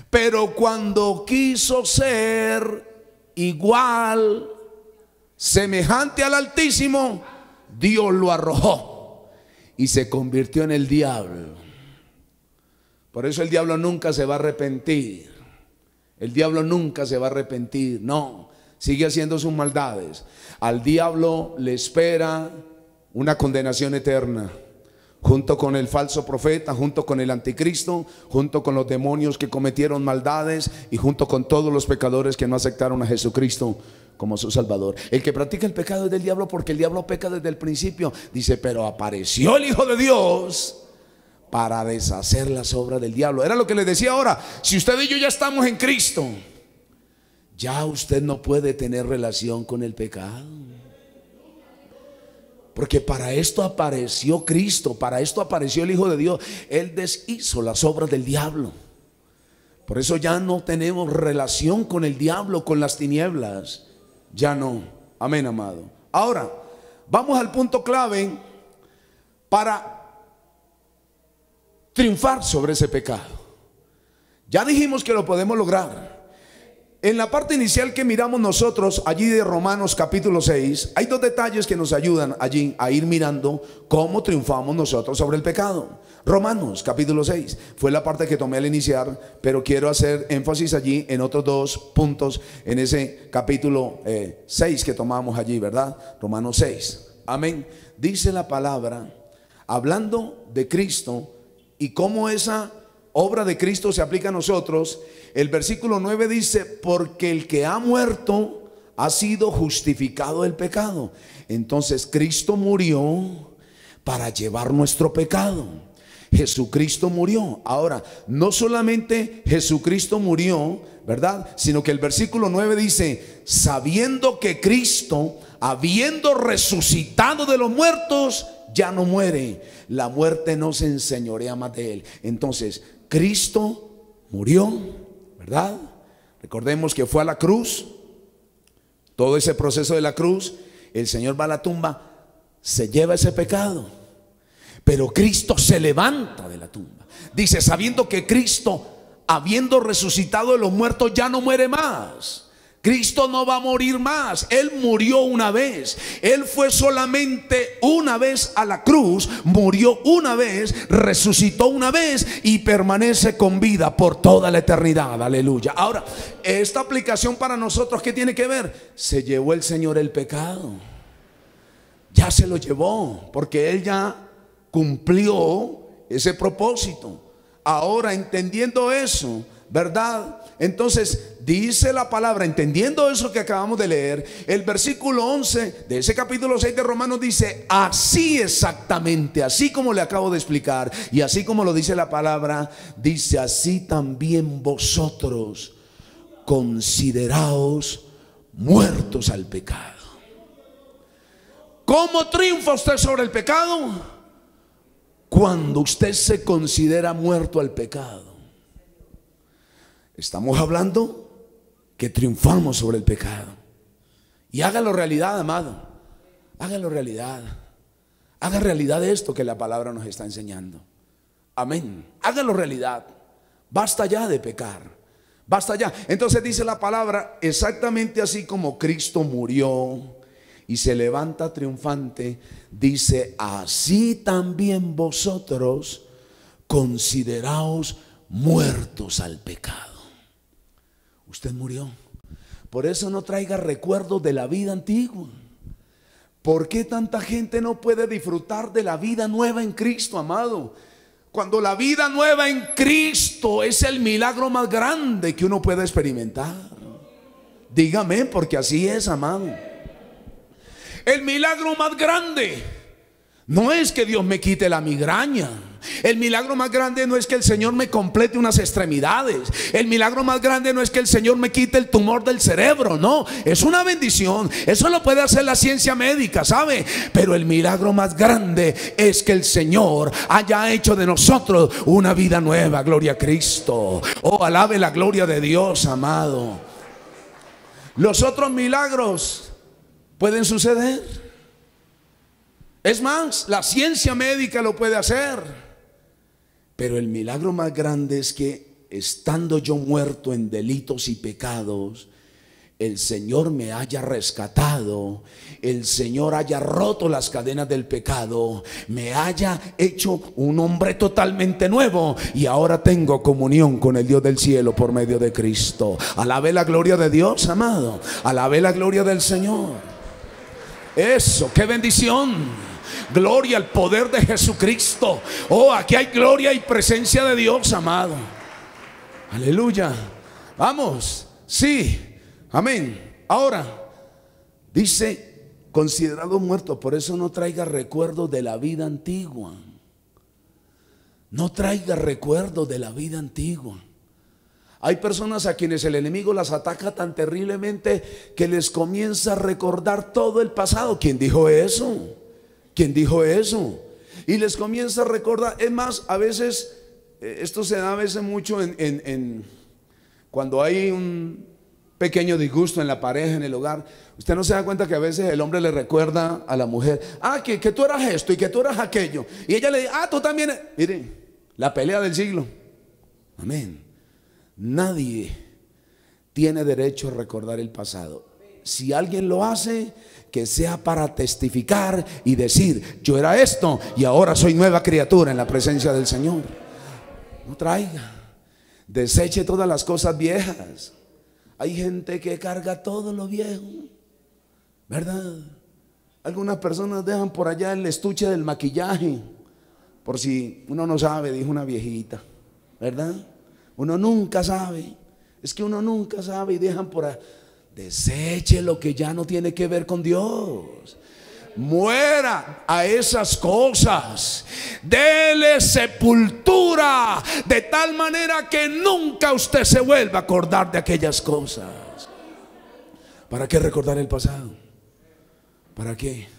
Pero cuando quiso ser igual, semejante al Altísimo, Dios lo arrojó y se convirtió en el diablo. Por eso el diablo nunca se va a arrepentir. El diablo nunca se va a arrepentir. No, sigue haciendo sus maldades. Al diablo le espera una condenación eterna, junto con el falso profeta, junto con el anticristo, junto con los demonios que cometieron maldades y junto con todos los pecadores que no aceptaron a Jesucristo como su Salvador. El que practica el pecado es del diablo porque el diablo peca desde el principio. Dice, pero apareció el Hijo de Dios para deshacer las obras del diablo. Era lo que le decía ahora. Si usted y yo ya estamos en Cristo, ya usted no puede tener relación con el pecado. Porque para esto apareció Cristo, para esto apareció el Hijo de Dios. Él deshizo las obras del diablo. Por eso ya no tenemos relación con el diablo, con las tinieblas. Ya no. Amén, amado. Ahora, vamos al punto clave para triunfar sobre ese pecado. Ya dijimos que lo podemos lograr. En la parte inicial que miramos nosotros, allí de Romanos capítulo 6, hay dos detalles que nos ayudan allí a ir mirando cómo triunfamos nosotros sobre el pecado. Romanos capítulo 6 fue la parte que tomé al iniciar, pero quiero hacer énfasis allí en otros dos puntos en ese capítulo 6 eh, que tomamos allí, ¿verdad? Romanos 6. Amén. Dice la palabra, hablando de Cristo y cómo esa obra de Cristo se aplica a nosotros, el versículo 9 dice, porque el que ha muerto ha sido justificado del pecado. Entonces Cristo murió para llevar nuestro pecado. Jesucristo murió. Ahora, no solamente Jesucristo murió, ¿verdad? Sino que el versículo 9 dice, sabiendo que Cristo, habiendo resucitado de los muertos, ya no muere. La muerte no se enseñorea más de él. Entonces, Cristo murió, ¿verdad? Recordemos que fue a la cruz, todo ese proceso de la cruz, el Señor va a la tumba, se lleva ese pecado, pero Cristo se levanta de la tumba. Dice, sabiendo que Cristo, habiendo resucitado de los muertos, ya no muere más. Cristo no va a morir más. Él murió una vez. Él fue solamente una vez a la cruz, murió una vez, resucitó una vez y permanece con vida por toda la eternidad. Aleluya. Ahora, esta aplicación para nosotros, ¿qué tiene que ver? Se llevó el Señor el pecado. Ya se lo llevó, porque Él ya cumplió ese propósito. Ahora, entendiendo eso, ¿verdad? Entonces, dice la palabra, entendiendo eso que acabamos de leer, el versículo 11 de ese capítulo 6 de Romanos dice, así exactamente, así como le acabo de explicar, y así como lo dice la palabra, dice, así también vosotros consideraos muertos al pecado. ¿Cómo triunfa usted sobre el pecado? Cuando usted se considera muerto al pecado. Estamos hablando que triunfamos sobre el pecado. Y hágalo realidad, amado. Hágalo realidad. Haga realidad esto que la palabra nos está enseñando. Amén. Hágalo realidad. Basta ya de pecar. Basta ya. Entonces dice la palabra exactamente así como Cristo murió y se levanta triunfante, dice, así también vosotros consideraos muertos al pecado. Usted murió. Por eso no traiga recuerdos de la vida antigua. ¿Por qué tanta gente no puede disfrutar de la vida nueva en Cristo, amado? Cuando la vida nueva en Cristo es el milagro más grande que uno puede experimentar. Dígame, porque así es, amado. El milagro más grande no es que Dios me quite la migraña. El milagro más grande no es que el Señor me complete unas extremidades. El milagro más grande no es que el Señor me quite el tumor del cerebro. No, es una bendición. Eso lo puede hacer la ciencia médica, ¿sabe? Pero el milagro más grande es que el Señor haya hecho de nosotros una vida nueva. Gloria a Cristo. Oh, alabe la gloria de Dios, amado. Los otros milagros pueden suceder. Es más, la ciencia médica lo puede hacer. Pero el milagro más grande es que estando yo muerto en delitos y pecados, el Señor me haya rescatado, el Señor haya roto las cadenas del pecado, me haya hecho un hombre totalmente nuevo y ahora tengo comunión con el Dios del cielo por medio de Cristo. Alabe la gloria de Dios, amado. Alabe la gloria del Señor. Eso, qué bendición. Gloria al poder de Jesucristo. Oh, aquí hay gloria y presencia de Dios, amado. Aleluya. Vamos. Sí. Amén. Ahora, dice, considerado muerto, por eso no traiga recuerdos de la vida antigua. No traiga recuerdos de la vida antigua. Hay personas a quienes el enemigo las ataca tan terriblemente que les comienza a recordar todo el pasado. ¿Quién dijo eso? ¿Quién dijo eso? Y les comienza a recordar. Es más, a veces, eh, esto se da a veces mucho en, cuando hay un pequeño disgusto en la pareja, en el hogar. Usted no se da cuenta que a veces el hombre le recuerda a la mujer, ah, que, que tú eras esto y que tú eras aquello. Y ella le dice, ah, tú también. Mire, la pelea del siglo. Amén. Nadie tiene derecho a recordar el pasado. Si alguien lo hace, que sea para testificar y decir, yo era esto y ahora soy nueva criatura en la presencia del Señor. No traiga, deseche todas las cosas viejas. Hay gente que carga todo lo viejo, ¿verdad? Algunas personas dejan por allá el estuche del maquillaje, por si uno no sabe, dijo una viejita, ¿verdad? Uno nunca sabe. Es que uno nunca sabe y dejan por ahí. Deseche lo que ya no tiene que ver con Dios. Muera a esas cosas. Dele sepultura de tal manera que nunca usted se vuelva a acordar de aquellas cosas. ¿Para qué recordar el pasado? ¿Para qué?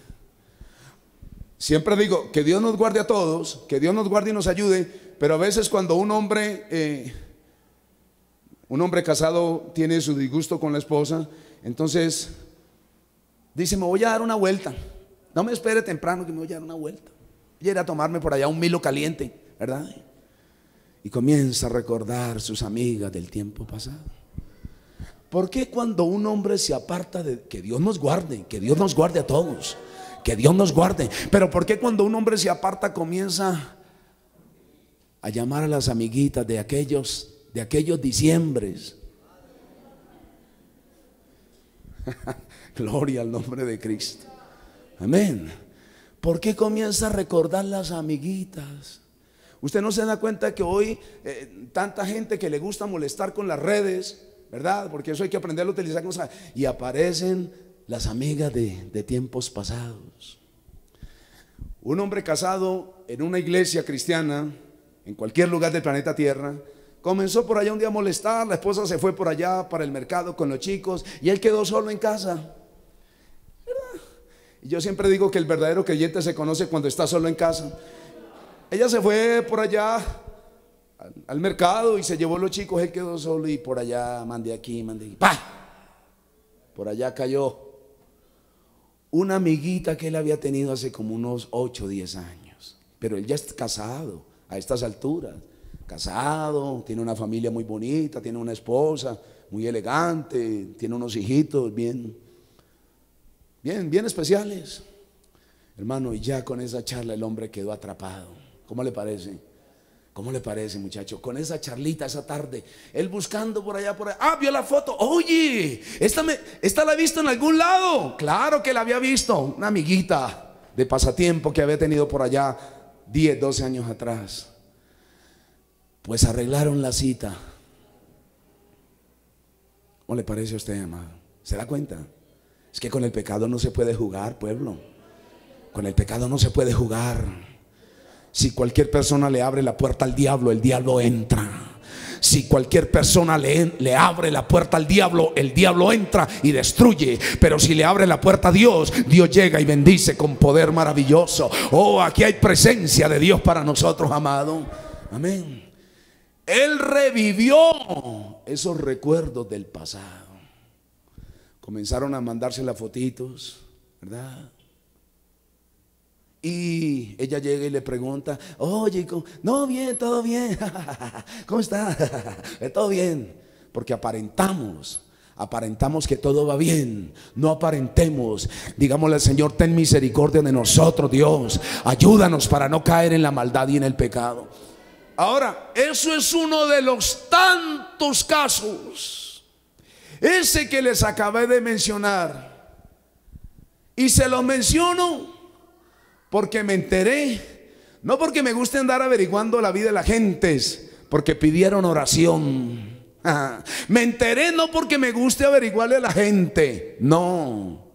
Siempre digo que Dios nos guarde a todos, que Dios nos guarde y nos ayude, pero a veces cuando un hombre eh, un hombre casado tiene su disgusto con la esposa, entonces dice, me voy a dar una vuelta. No me espere temprano que me voy a dar una vuelta. A ir a tomarme por allá un milo caliente, ¿verdad? Y comienza a recordar sus amigas del tiempo pasado. ¿Por qué cuando un hombre se aparta de que Dios nos guarde, que Dios nos guarde a todos, que Dios nos guarde, pero por qué cuando un hombre se aparta comienza a llamar a las amiguitas de aquellos de aquellos diciembres. Gloria al nombre de Cristo. Amén. ¿Por qué comienza a recordar las amiguitas? Usted no se da cuenta que hoy eh, tanta gente que le gusta molestar con las redes, ¿verdad? Porque eso hay que aprender a utilizar. Y aparecen las amigas de tiempos pasados. Un hombre casado en una iglesia cristiana, en cualquier lugar del planeta Tierra, comenzó por allá un día a molestar, la esposa se fue por allá para el mercado con los chicos y él quedó solo en casa. Y yo siempre digo que el verdadero creyente se conoce cuando está solo en casa. Ella se fue por allá al, mercado y se llevó los chicos, él quedó solo y por allá mandé aquí, mandé aquí. ¡Pah! Por allá cayó una amiguita que él había tenido hace como unos 8 o 10 años. Pero él ya está casado a estas alturas. Casado, tiene una familia muy bonita, tiene una esposa muy elegante, tiene unos hijitos bien, bien, bien especiales. Hermano, y ya con esa charla el hombre quedó atrapado. ¿Cómo le parece? ¿Cómo le parece, muchacho? Con esa charlita esa tarde, él buscando por allá, por allá. Ah, vio la foto. Oye, esta, me, esta la he visto en algún lado. Claro que la había visto. Una amiguita de pasatiempo que había tenido por allá 10, 12 años atrás. Pues arreglaron la cita. ¿Cómo le parece a usted, amado? ¿Se da cuenta? Es que con el pecado no se puede jugar, pueblo. Con el pecado no se puede jugar. Si cualquier persona le abre la puerta al diablo, el diablo entra. Si cualquier persona le, le, abre la puerta al diablo, el diablo entra y destruye. Pero si le abre la puerta a Dios, Dios llega y bendice con poder maravilloso. Oh, aquí hay presencia de Dios para nosotros, amado. Amén. Él revivió esos recuerdos del pasado. Comenzaron a mandarse las fotitos, ¿verdad? Y ella llega y le pregunta, oye, no, bien, todo bien, ¿cómo está? todo bien, porque aparentamos. Aparentamos que todo va bien, no aparentemos. Digámosle al Señor, ten misericordia de nosotros, Dios. Ayúdanos para no caer en la maldad y en el pecado. Ahora, eso es uno de los tantos casos. Ese que les acabé de mencionar. Y se los menciono porque me enteré, no porque me guste andar averiguando la vida de la gente, porque pidieron oración. Me enteré no porque me guste averiguarle a la gente, no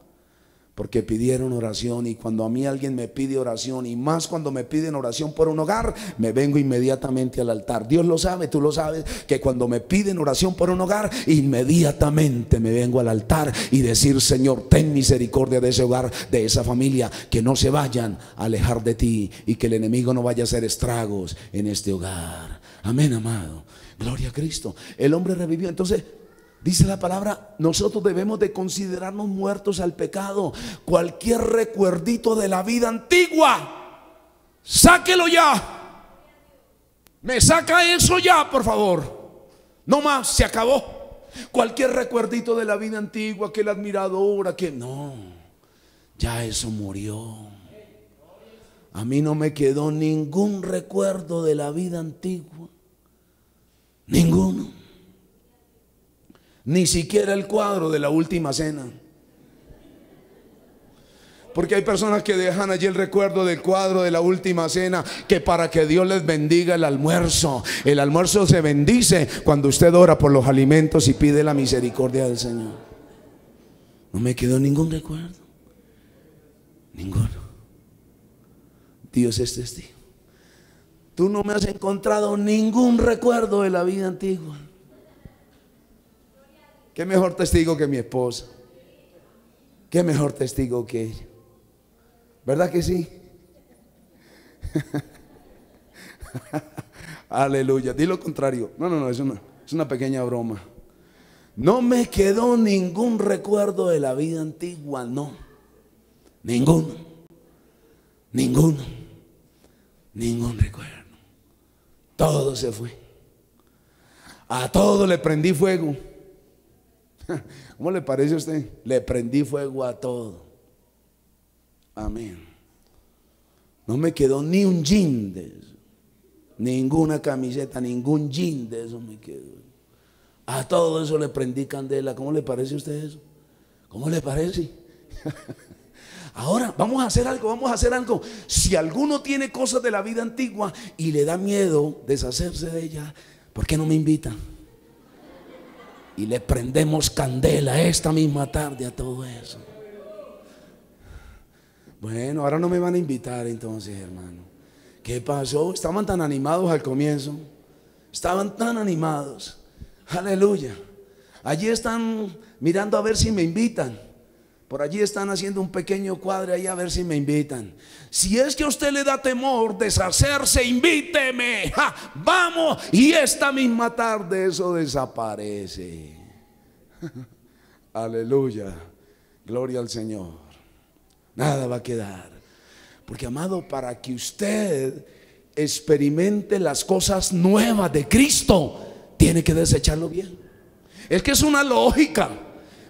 porque pidieron oración y cuando a mí alguien me pide oración y más cuando me piden oración por un hogar, me vengo inmediatamente al altar. Dios lo sabe, tú lo sabes, que cuando me piden oración por un hogar, inmediatamente me vengo al altar y decir, Señor, ten misericordia de ese hogar, de esa familia, que no se vayan a alejar de ti y que el enemigo no vaya a hacer estragos en este hogar. Amén, amado. Gloria a Cristo. El hombre revivió. Entonces, Dice la palabra, nosotros debemos de considerarnos muertos al pecado. Cualquier recuerdito de la vida antigua, sáquelo ya. Me saca eso ya, por favor. No más, se acabó. Cualquier recuerdito de la vida antigua, que la admiradora, que no, ya eso murió. A mí no me quedó ningún recuerdo de la vida antigua. Ninguno. Ni siquiera el cuadro de la última cena. Porque hay personas que dejan allí el recuerdo del cuadro de la última cena, que para que Dios les bendiga el almuerzo. El almuerzo se bendice cuando usted ora por los alimentos y pide la misericordia del Señor. No me quedó ningún recuerdo. Ninguno. Dios es testigo. Tú no me has encontrado ningún recuerdo de la vida antigua. ¿Qué mejor testigo que mi esposa? ¿Qué mejor testigo que ella? ¿Verdad que sí? Aleluya. Di lo contrario. No, no, no, es una, es una pequeña broma. No me quedó ningún recuerdo de la vida antigua, no. Ninguno. Ninguno. Ningún recuerdo. Todo se fue. A todo le prendí fuego. ¿Cómo le parece a usted? Le prendí fuego a todo. Amén. No me quedó ni un jean de eso. Ninguna camiseta, ningún jean de eso me quedó. A todo eso le prendí candela. ¿Cómo le parece a usted eso? ¿Cómo le parece? Ahora, vamos a hacer algo, vamos a hacer algo. Si alguno tiene cosas de la vida antigua y le da miedo deshacerse de ella, ¿por qué no me invita? Y le prendemos candela esta misma tarde a todo eso. Bueno, ahora no me van a invitar entonces, hermano. ¿Qué pasó? Estaban tan animados al comienzo. Estaban tan animados. Aleluya. Allí están mirando a ver si me invitan. Por allí están haciendo un pequeño cuadro ahí a ver si me invitan. Si es que a usted le da temor deshacerse, invíteme. vamos. Y esta misma tarde eso desaparece. Aleluya. Gloria al Señor. Nada va a quedar. Porque amado, para que usted experimente las cosas nuevas de Cristo, tiene que desecharlo bien. Es que es una lógica,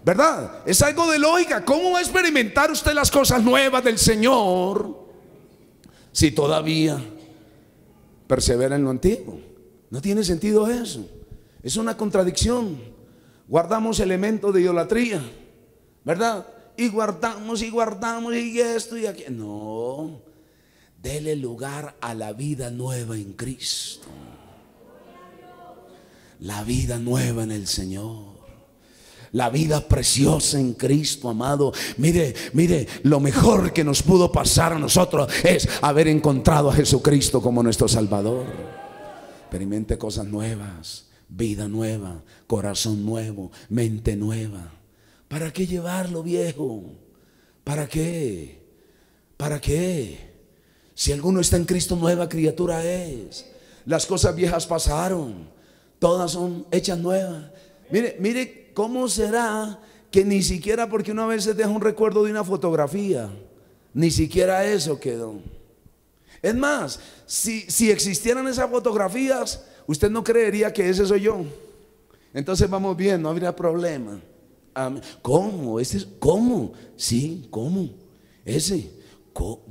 ¿verdad? Es algo de lógica. ¿Cómo va a experimentar usted las cosas nuevas del Señor si todavía persevera en lo antiguo? No tiene sentido eso. Es una contradicción. Guardamos elementos de idolatría, ¿verdad? Y guardamos y guardamos y esto y aquello. No, dele lugar a la vida nueva en Cristo la vida nueva en el Señor. La vida preciosa en Cristo, amado. Mire, mire, lo mejor que nos pudo pasar a nosotros es haber encontrado a Jesucristo como nuestro Salvador. Experimente cosas nuevas, vida nueva, corazón nuevo, mente nueva. ¿Para qué llevarlo viejo? ¿Para qué? ¿Para qué? Si alguno está en Cristo, nueva criatura es. Las cosas viejas pasaron Todas son hechas nuevas. Mire, mire cómo será que ni siquiera porque una vez se deja un recuerdo de una fotografía, ni siquiera eso quedó. Es más, si, si existieran esas fotografías, usted no creería que ese soy yo. Entonces vamos bien, no habría problema. ¿Cómo? ¿Ese ¿Cómo? Sí, ¿cómo? Ese.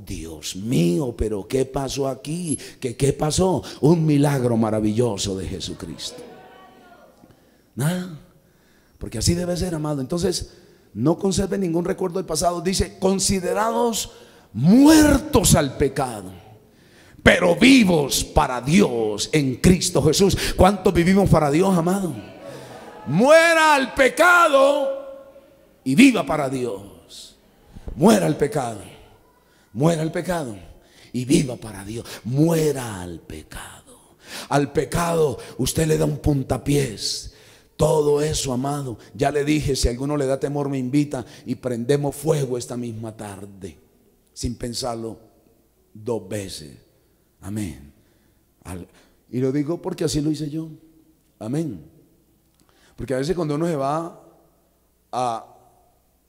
Dios mío, pero ¿qué pasó aquí? ¿Qué, ¿Qué pasó? Un milagro maravilloso de Jesucristo. Nada. Porque así debe ser, amado. Entonces, no conserve ningún recuerdo del pasado. Dice, considerados muertos al pecado, pero vivos para Dios en Cristo Jesús. ¿Cuántos vivimos para Dios, amado? Muera al pecado y viva para Dios. Muera al pecado. Muera el pecado y viva para Dios. Muera al pecado. Al pecado usted le da un puntapiés. Todo eso, amado. Ya le dije, si alguno le da temor, me invita y prendemos fuego esta misma tarde. Sin pensarlo dos veces. Amén. y lo digo porque así lo hice yo. Amén. Porque a veces cuando uno se va a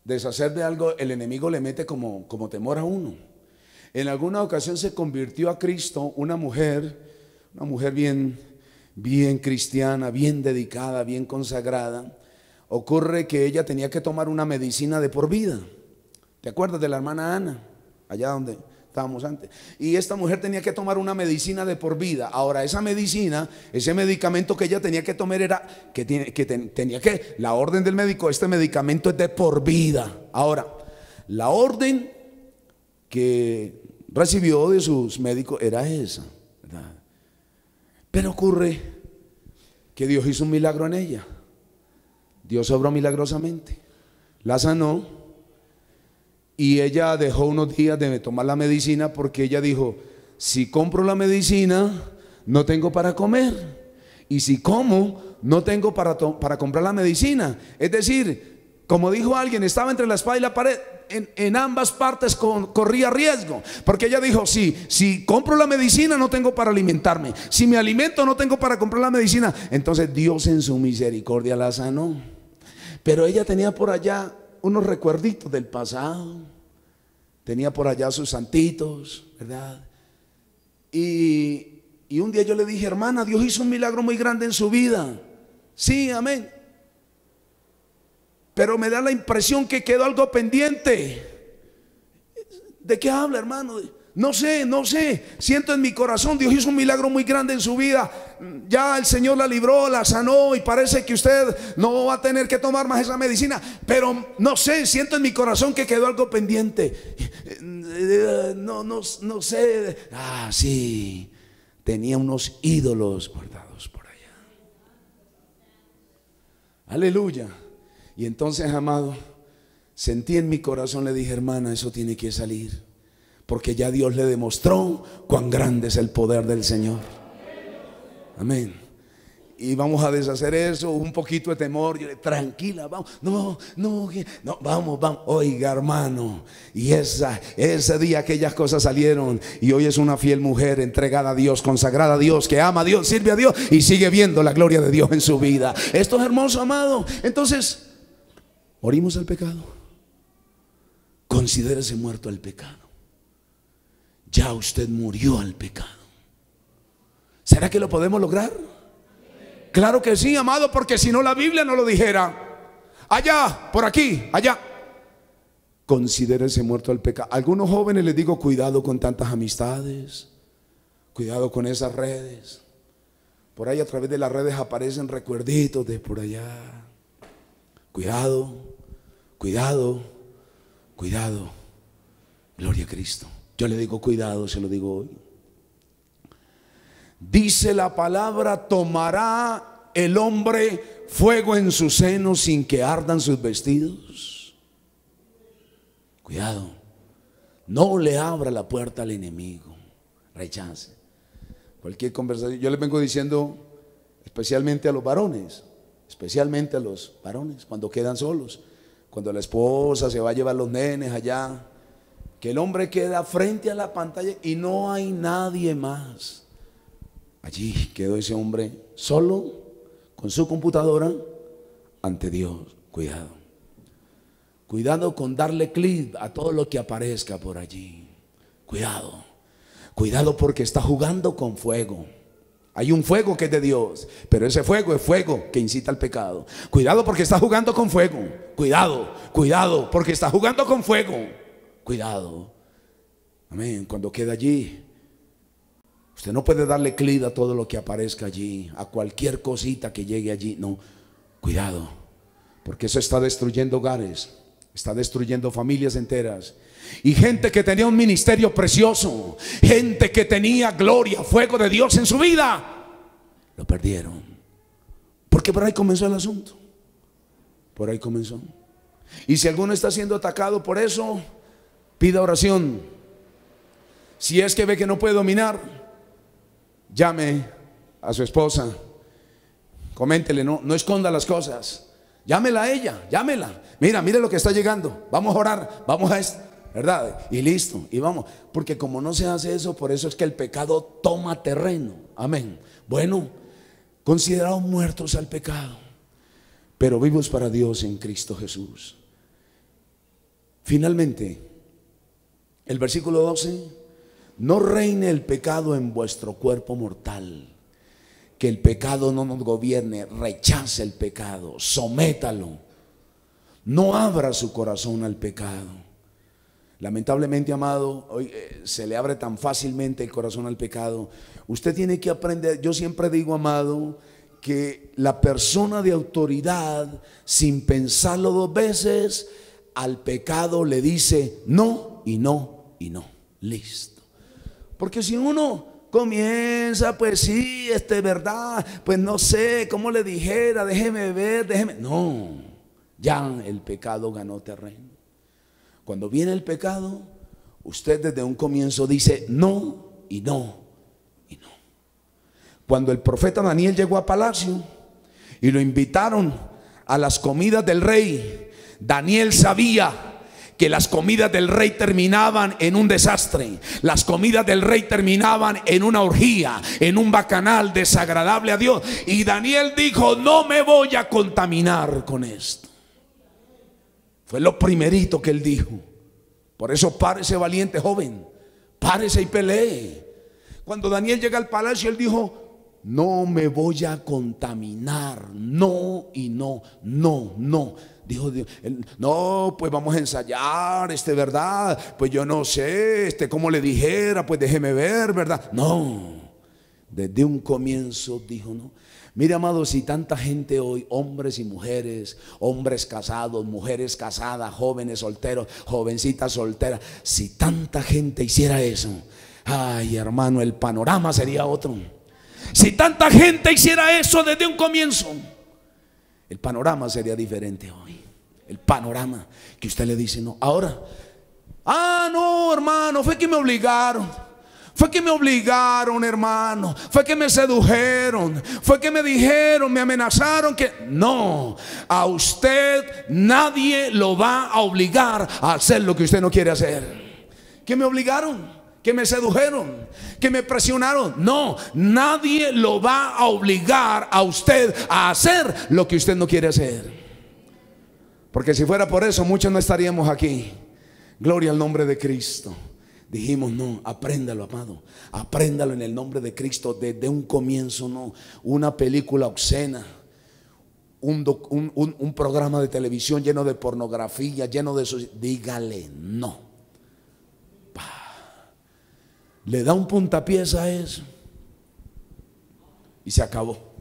deshacer de algo, el enemigo le mete como, como temor a uno. En alguna ocasión se convirtió a Cristo una mujer, una mujer bien, bien cristiana, bien dedicada, bien consagrada. Ocurre que ella tenía que tomar una medicina de por vida. ¿Te acuerdas de la hermana Ana? Allá donde estábamos antes. Y esta mujer tenía que tomar una medicina de por vida. Ahora, esa medicina, ese medicamento que ella tenía que tomar era que, tenía que, la orden del médico, este medicamento es de por vida. Ahora, la orden que recibió de sus médicos era esa. Pero ocurre que Dios hizo un milagro en ella. Dios obró milagrosamente. La sanó y ella dejó unos días de tomar la medicina porque ella dijo, si compro la medicina, no tengo para comer. Y si como, no tengo para, para comprar la medicina. Es decir, como dijo alguien, estaba entre la espada y la pared en, ambas partes corría riesgo. Porque ella dijo, sí, si compro la medicina no tengo para alimentarme. Si me alimento no tengo para comprar la medicina. Entonces Dios en su misericordia la sanó. Pero ella tenía por allá unos recuerditos del pasado. Tenía por allá sus santitos, ¿verdad? Y, y un día yo le dije, hermana, Dios hizo un milagro muy grande en su vida. Sí, amén. Pero me da la impresión que quedó algo pendiente. ¿De qué habla, hermano? No sé, no sé. Siento en mi corazón, Dios hizo un milagro muy grande en su vida. Ya el Señor la libró, la sanó y parece que usted no va a tener que tomar más esa medicina. Pero no sé, siento en mi corazón que quedó algo pendiente. No, no, no sé. Ah, sí. Tenía unos ídolos guardados por allá. Aleluya. Y entonces, amado, sentí en mi corazón, le dije, hermana, eso tiene que salir porque ya Dios le demostró cuán grande es el poder del Señor. Amén. Y vamos a deshacer eso, un poquito de temor. tranquila, vamos. No, no, no, vamos, vamos. Oiga, hermano. Y esa, ese día aquellas cosas salieron. Y hoy es una fiel mujer entregada a Dios, consagrada a Dios, que ama a Dios, sirve a Dios y sigue viendo la gloria de Dios en su vida. Esto es hermoso, amado. Entonces, morimos al pecado. Considérese muerto al pecado ya usted murió al pecado. ¿Será que lo podemos lograr? Claro que sí, amado, porque si no la Biblia no lo dijera. Allá, por aquí, allá. Considérese muerto al pecado. algunos jóvenes les digo, cuidado con tantas amistades, cuidado con esas redes. Por ahí a través de las redes aparecen recuerditos de por allá. Cuidado, cuidado, cuidado. Gloria a Cristo. Yo le digo cuidado, se lo digo hoy. Dice la palabra, tomará el hombre fuego en su seno sin que ardan sus vestidos. Cuidado, no le abra la puerta al enemigo, rechace. Cualquier conversación, yo le vengo diciendo especialmente a los varones, especialmente a los varones, cuando quedan solos, cuando la esposa se va a llevar los nenes allá que el hombre queda frente a la pantalla y no hay nadie más. Allí quedó ese hombre solo con su computadora ante Dios. Cuidado. Cuidado con darle clic a todo lo que aparezca por allí. Cuidado. Cuidado porque está jugando con fuego. Hay un fuego que es de Dios, pero ese fuego es fuego que incita al pecado. Cuidado porque está jugando con fuego. Cuidado, cuidado porque está jugando con fuego. Cuidado. Amén. Cuando queda allí, usted no puede darle clic a todo lo que aparezca allí, a cualquier cosita que llegue allí. No, cuidado. Porque eso está destruyendo hogares, está destruyendo familias enteras. Y gente que tenía un ministerio precioso, gente que tenía gloria, fuego de Dios en su vida, lo perdieron. Porque por ahí comenzó el asunto. Por ahí comenzó. Y si alguno está siendo atacado por eso, Pida oración. Si es que ve que no puede dominar, llame a su esposa. Coméntele, no, no esconda las cosas. Llámela a ella, llámela. Mira, mire lo que está llegando. Vamos a orar, vamos a esto, ¿verdad? Y listo, y vamos. Porque como no se hace eso, por eso es que el pecado toma terreno. Amén. Bueno, considerados muertos al pecado, pero vivos para Dios en Cristo Jesús. Finalmente, el versículo 12, no reine el pecado en vuestro cuerpo mortal. Que el pecado no nos gobierne, rechace el pecado, sométalo. No abra su corazón al pecado. Lamentablemente, amado, hoy eh, se le abre tan fácilmente el corazón al pecado. Usted tiene que aprender, yo siempre digo, amado, que la persona de autoridad, sin pensarlo dos veces, al pecado le dice no y no y no. Listo. Porque si uno comienza, pues sí, este verdad, pues no sé, cómo le dijera, déjeme ver, déjeme. No, ya el pecado ganó terreno. Cuando viene el pecado, usted desde un comienzo dice no y no y no. Cuando el profeta Daniel llegó a palacio y lo invitaron a las comidas del rey, Daniel sabía que las comidas del rey terminaban en un desastre. Las comidas del rey terminaban en una orgía, en un bacanal desagradable a Dios. Y Daniel dijo, no me voy a contaminar con esto. Fue lo primerito que él dijo. Por eso párese valiente joven, párese y pelee. Cuando Daniel llega al palacio, él dijo, no me voy a contaminar, no y no, no, no. Dijo no, pues vamos a ensayar, este, ¿verdad? Pues yo no sé, este, como le dijera, pues déjeme ver, ¿verdad? No, desde un comienzo dijo, no. Mire, amados, si tanta gente hoy, hombres y mujeres, hombres casados, mujeres casadas, jóvenes solteros, jovencitas solteras, si tanta gente hiciera eso, ay, hermano, el panorama sería otro. Si tanta gente hiciera eso desde un comienzo, el panorama sería diferente hoy. El panorama que usted le dice, no, ahora, ah, no, hermano, fue que me obligaron. Fue que me obligaron, hermano. Fue que me sedujeron. Fue que me dijeron, me amenazaron que... No, a usted nadie lo va a obligar a hacer lo que usted no quiere hacer. ¿Que me obligaron? que me sedujeron, que me presionaron. No, nadie lo va a obligar a usted a hacer lo que usted no quiere hacer. Porque si fuera por eso, muchos no estaríamos aquí. Gloria al nombre de Cristo. Dijimos, no, apréndalo, amado. Apréndalo en el nombre de Cristo desde un comienzo, no. Una película obscena. Un, programa de televisión lleno de pornografía, lleno de eso. Dígale no le da un puntapiés a eso y se acabó.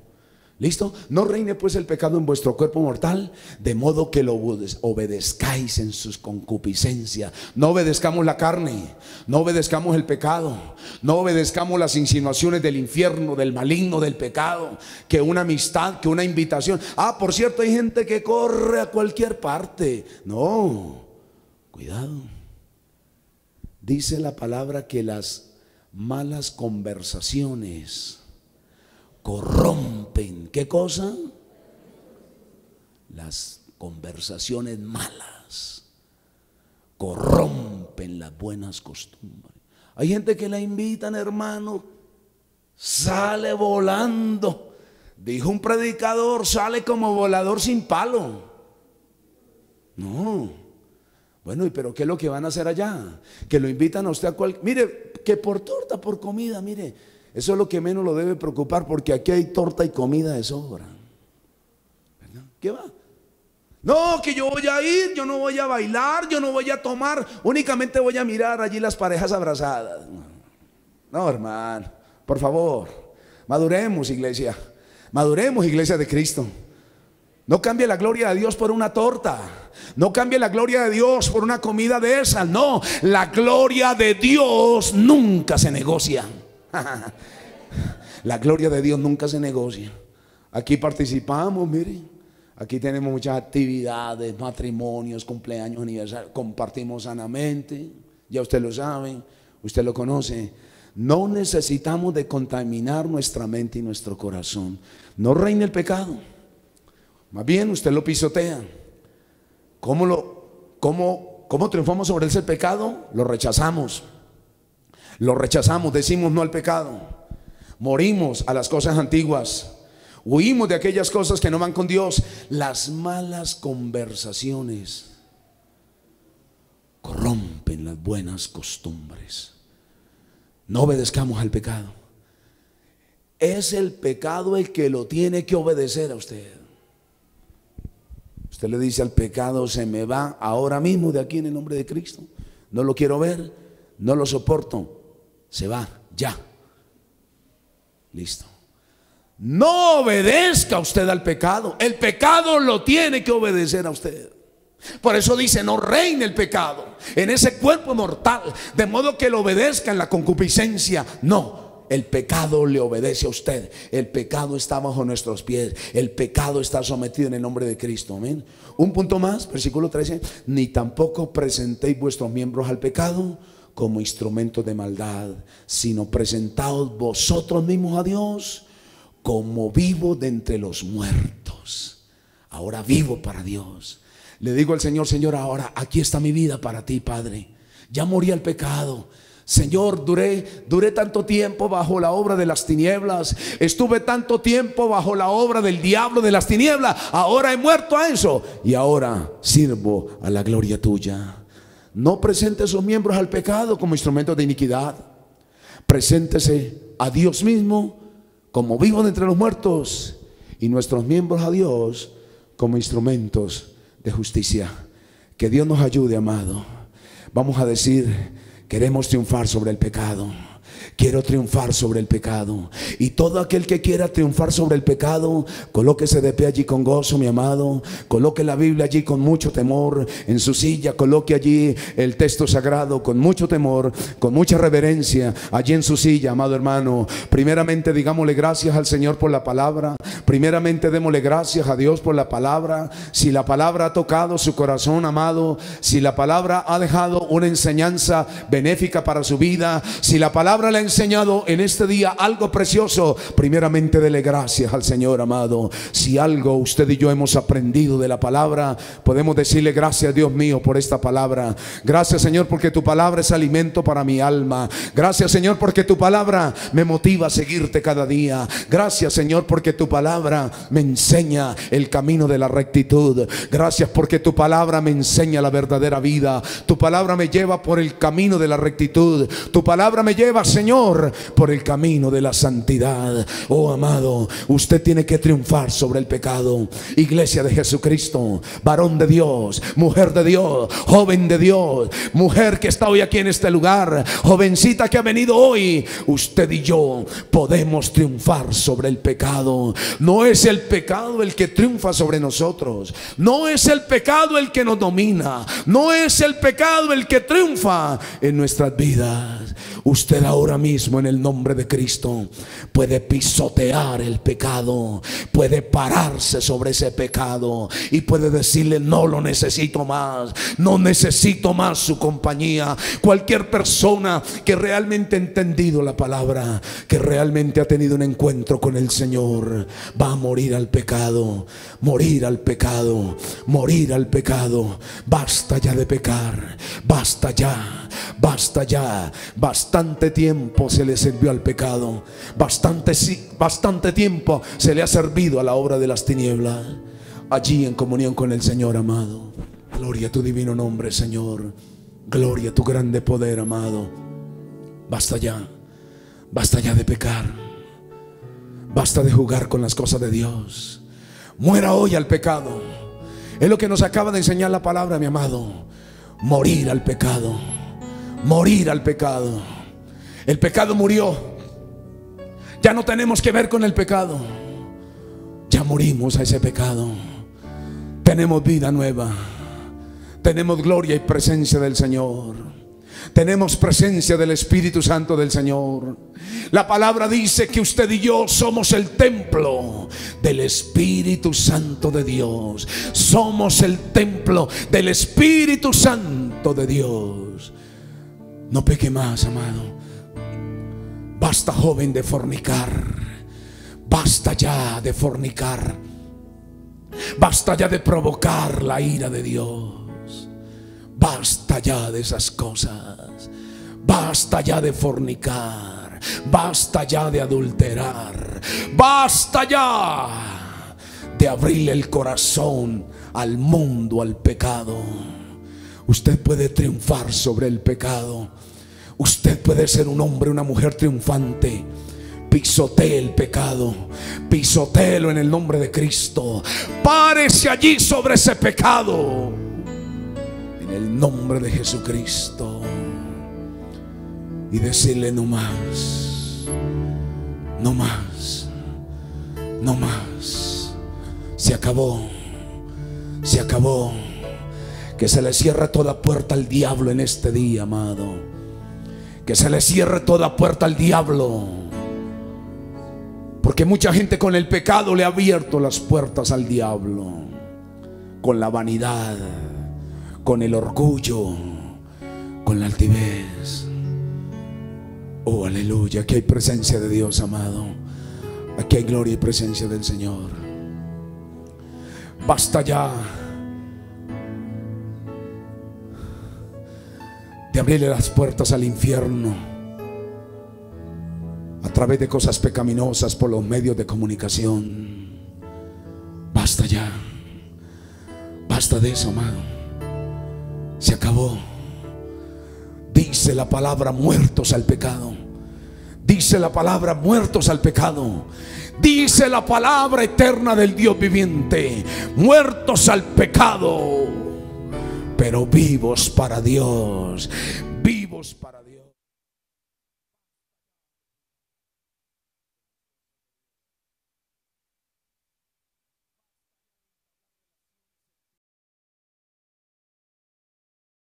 ¿Listo? No reine pues el pecado en vuestro cuerpo mortal, de modo que lo obedezcáis en sus concupiscencias. No obedezcamos la carne, no obedezcamos el pecado, no obedezcamos las insinuaciones del infierno, del maligno, del pecado, que una amistad, que una invitación. Ah, por cierto, hay gente que corre a cualquier parte. No, cuidado. Dice la palabra que las malas conversaciones corrompen. ¿Qué cosa? Las conversaciones malas corrompen las buenas costumbres. Hay gente que la invitan, hermano, sale volando. Dijo un predicador, sale como volador sin palo. No. Bueno, ¿y pero qué es lo que van a hacer allá? Que lo invitan a usted a cual... Mire, que por torta, por comida, mire, eso es lo que menos lo debe preocupar porque aquí hay torta y comida de sobra. ¿Qué va? No, que yo voy a ir, yo no voy a bailar, yo no voy a tomar, únicamente voy a mirar allí las parejas abrazadas. No, hermano, por favor, maduremos, iglesia. Maduremos, iglesia de Cristo. No cambie la gloria de Dios por una torta. No cambie la gloria de Dios por una comida de esas. No, la gloria de Dios nunca se negocia. la gloria de Dios nunca se negocia. Aquí participamos, miren. Aquí tenemos muchas actividades, matrimonios, cumpleaños, aniversarios. Compartimos sanamente. Ya usted lo sabe, usted lo conoce. No necesitamos de contaminar nuestra mente y nuestro corazón. No reina el pecado. Más bien usted lo pisotea. ¿Cómo, lo, cómo, cómo triunfamos sobre ese pecado? Lo rechazamos. Lo rechazamos, decimos no al pecado. Morimos a las cosas antiguas. Huimos de aquellas cosas que no van con Dios. Las malas conversaciones corrompen las buenas costumbres. No obedezcamos al pecado. Es el pecado el que lo tiene que obedecer a usted. Usted le dice al pecado, se me va ahora mismo de aquí en el nombre de Cristo. No lo quiero ver, no lo soporto. Se va, ya. Listo. No obedezca usted al pecado. El pecado lo tiene que obedecer a usted. Por eso dice, no reine el pecado en ese cuerpo mortal, de modo que lo obedezca en la concupiscencia. No, el pecado le obedece a usted. El pecado está bajo nuestros pies. El pecado está sometido en el nombre de Cristo. Amén. Un punto más, versículo 13. Ni tampoco presentéis vuestros miembros al pecado como instrumento de maldad, sino presentaos vosotros mismos a Dios como vivo de entre los muertos. Ahora vivo para Dios. Le digo al Señor, Señor, ahora aquí está mi vida para ti, Padre. Ya morí al pecado. Señor, duré, duré tanto tiempo bajo la obra de las tinieblas. Estuve tanto tiempo bajo la obra del diablo de las tinieblas. Ahora he muerto a eso. Y ahora sirvo a la gloria tuya. No presente sus miembros al pecado como instrumento de iniquidad. Preséntese a Dios mismo como vivo de entre los muertos y nuestros miembros a Dios como instrumentos de justicia. Que Dios nos ayude, amado. Vamos a decir, queremos triunfar sobre el pecado. Quiero triunfar sobre el pecado. Y todo aquel que quiera triunfar sobre el pecado, colóquese de pie allí con gozo, mi amado. Coloque la Biblia allí con mucho temor. En su silla, coloque allí el texto sagrado con mucho temor, con mucha reverencia. Allí en su silla, amado hermano. Primeramente, digámosle gracias al Señor por la palabra. Primeramente, démosle gracias a Dios por la palabra. Si la palabra ha tocado su corazón, amado. Si la palabra ha dejado una enseñanza benéfica para su vida. Si la palabra le ha enseñado en este día algo precioso, primeramente dele gracias al Señor amado. Si algo usted y yo hemos aprendido de la palabra, podemos decirle gracias Dios mío por esta palabra. Gracias Señor porque tu palabra es alimento para mi alma. Gracias Señor porque tu palabra me motiva a seguirte cada día. Gracias Señor porque tu palabra me enseña el camino de la rectitud. Gracias porque tu palabra me enseña la verdadera vida. Tu palabra me lleva por el camino de la rectitud. Tu palabra me lleva, Señor por el camino de la santidad. Oh amado, usted tiene que triunfar sobre el pecado. Iglesia de Jesucristo, varón de Dios, mujer de Dios, joven de Dios, mujer que está hoy aquí en este lugar, jovencita que ha venido hoy, usted y yo podemos triunfar sobre el pecado. No es el pecado el que triunfa sobre nosotros. No es el pecado el que nos domina. No es el pecado el que triunfa en nuestras vidas. Usted ahora mismo en el nombre de Cristo puede pisotear el pecado, puede pararse sobre ese pecado y puede decirle no lo necesito más, no necesito más su compañía. Cualquier persona que realmente ha entendido la palabra, que realmente ha tenido un encuentro con el Señor, va a morir al pecado, morir al pecado, morir al pecado. Basta ya de pecar, basta ya, basta ya, bastante tiempo se le sirvió al pecado, bastante, bastante tiempo se le ha servido a la obra de las tinieblas, allí en comunión con el Señor amado. Gloria a tu divino nombre, Señor. Gloria a tu grande poder, amado. Basta ya, basta ya de pecar. Basta de jugar con las cosas de Dios. Muera hoy al pecado. Es lo que nos acaba de enseñar la palabra, mi amado. Morir al pecado. Morir al pecado. El pecado murió. Ya no tenemos que ver con el pecado. Ya morimos a ese pecado. Tenemos vida nueva. Tenemos gloria y presencia del Señor. Tenemos presencia del Espíritu Santo del Señor. La palabra dice que usted y yo somos el templo del Espíritu Santo de Dios. Somos el templo del Espíritu Santo de Dios. No peque más, amado. Basta, joven, de fornicar. Basta ya de fornicar. Basta ya de provocar la ira de Dios. Basta ya de esas cosas. Basta ya de fornicar. Basta ya de adulterar. Basta ya de abrirle el corazón al mundo, al pecado. Usted puede triunfar sobre el pecado Usted puede ser un hombre, una mujer triunfante. Pisotee el pecado. Pisoteelo en el nombre de Cristo. Párese allí sobre ese pecado. En el nombre de Jesucristo. Y decirle no más. No más. No más. Se acabó. Se acabó. Que se le cierra toda puerta al diablo en este día, amado. Que se le cierre toda puerta al diablo. Porque mucha gente con el pecado le ha abierto las puertas al diablo. Con la vanidad, con el orgullo, con la altivez. Oh, aleluya, aquí hay presencia de Dios, amado. Aquí hay gloria y presencia del Señor. Basta ya de abrirle las puertas al infierno a través de cosas pecaminosas por los medios de comunicación. Basta ya. Basta de eso, amado. Se acabó. Dice la palabra muertos al pecado. Dice la palabra muertos al pecado. Dice la palabra eterna del Dios viviente. Muertos al pecado. Pero vivos para Dios. Vivos para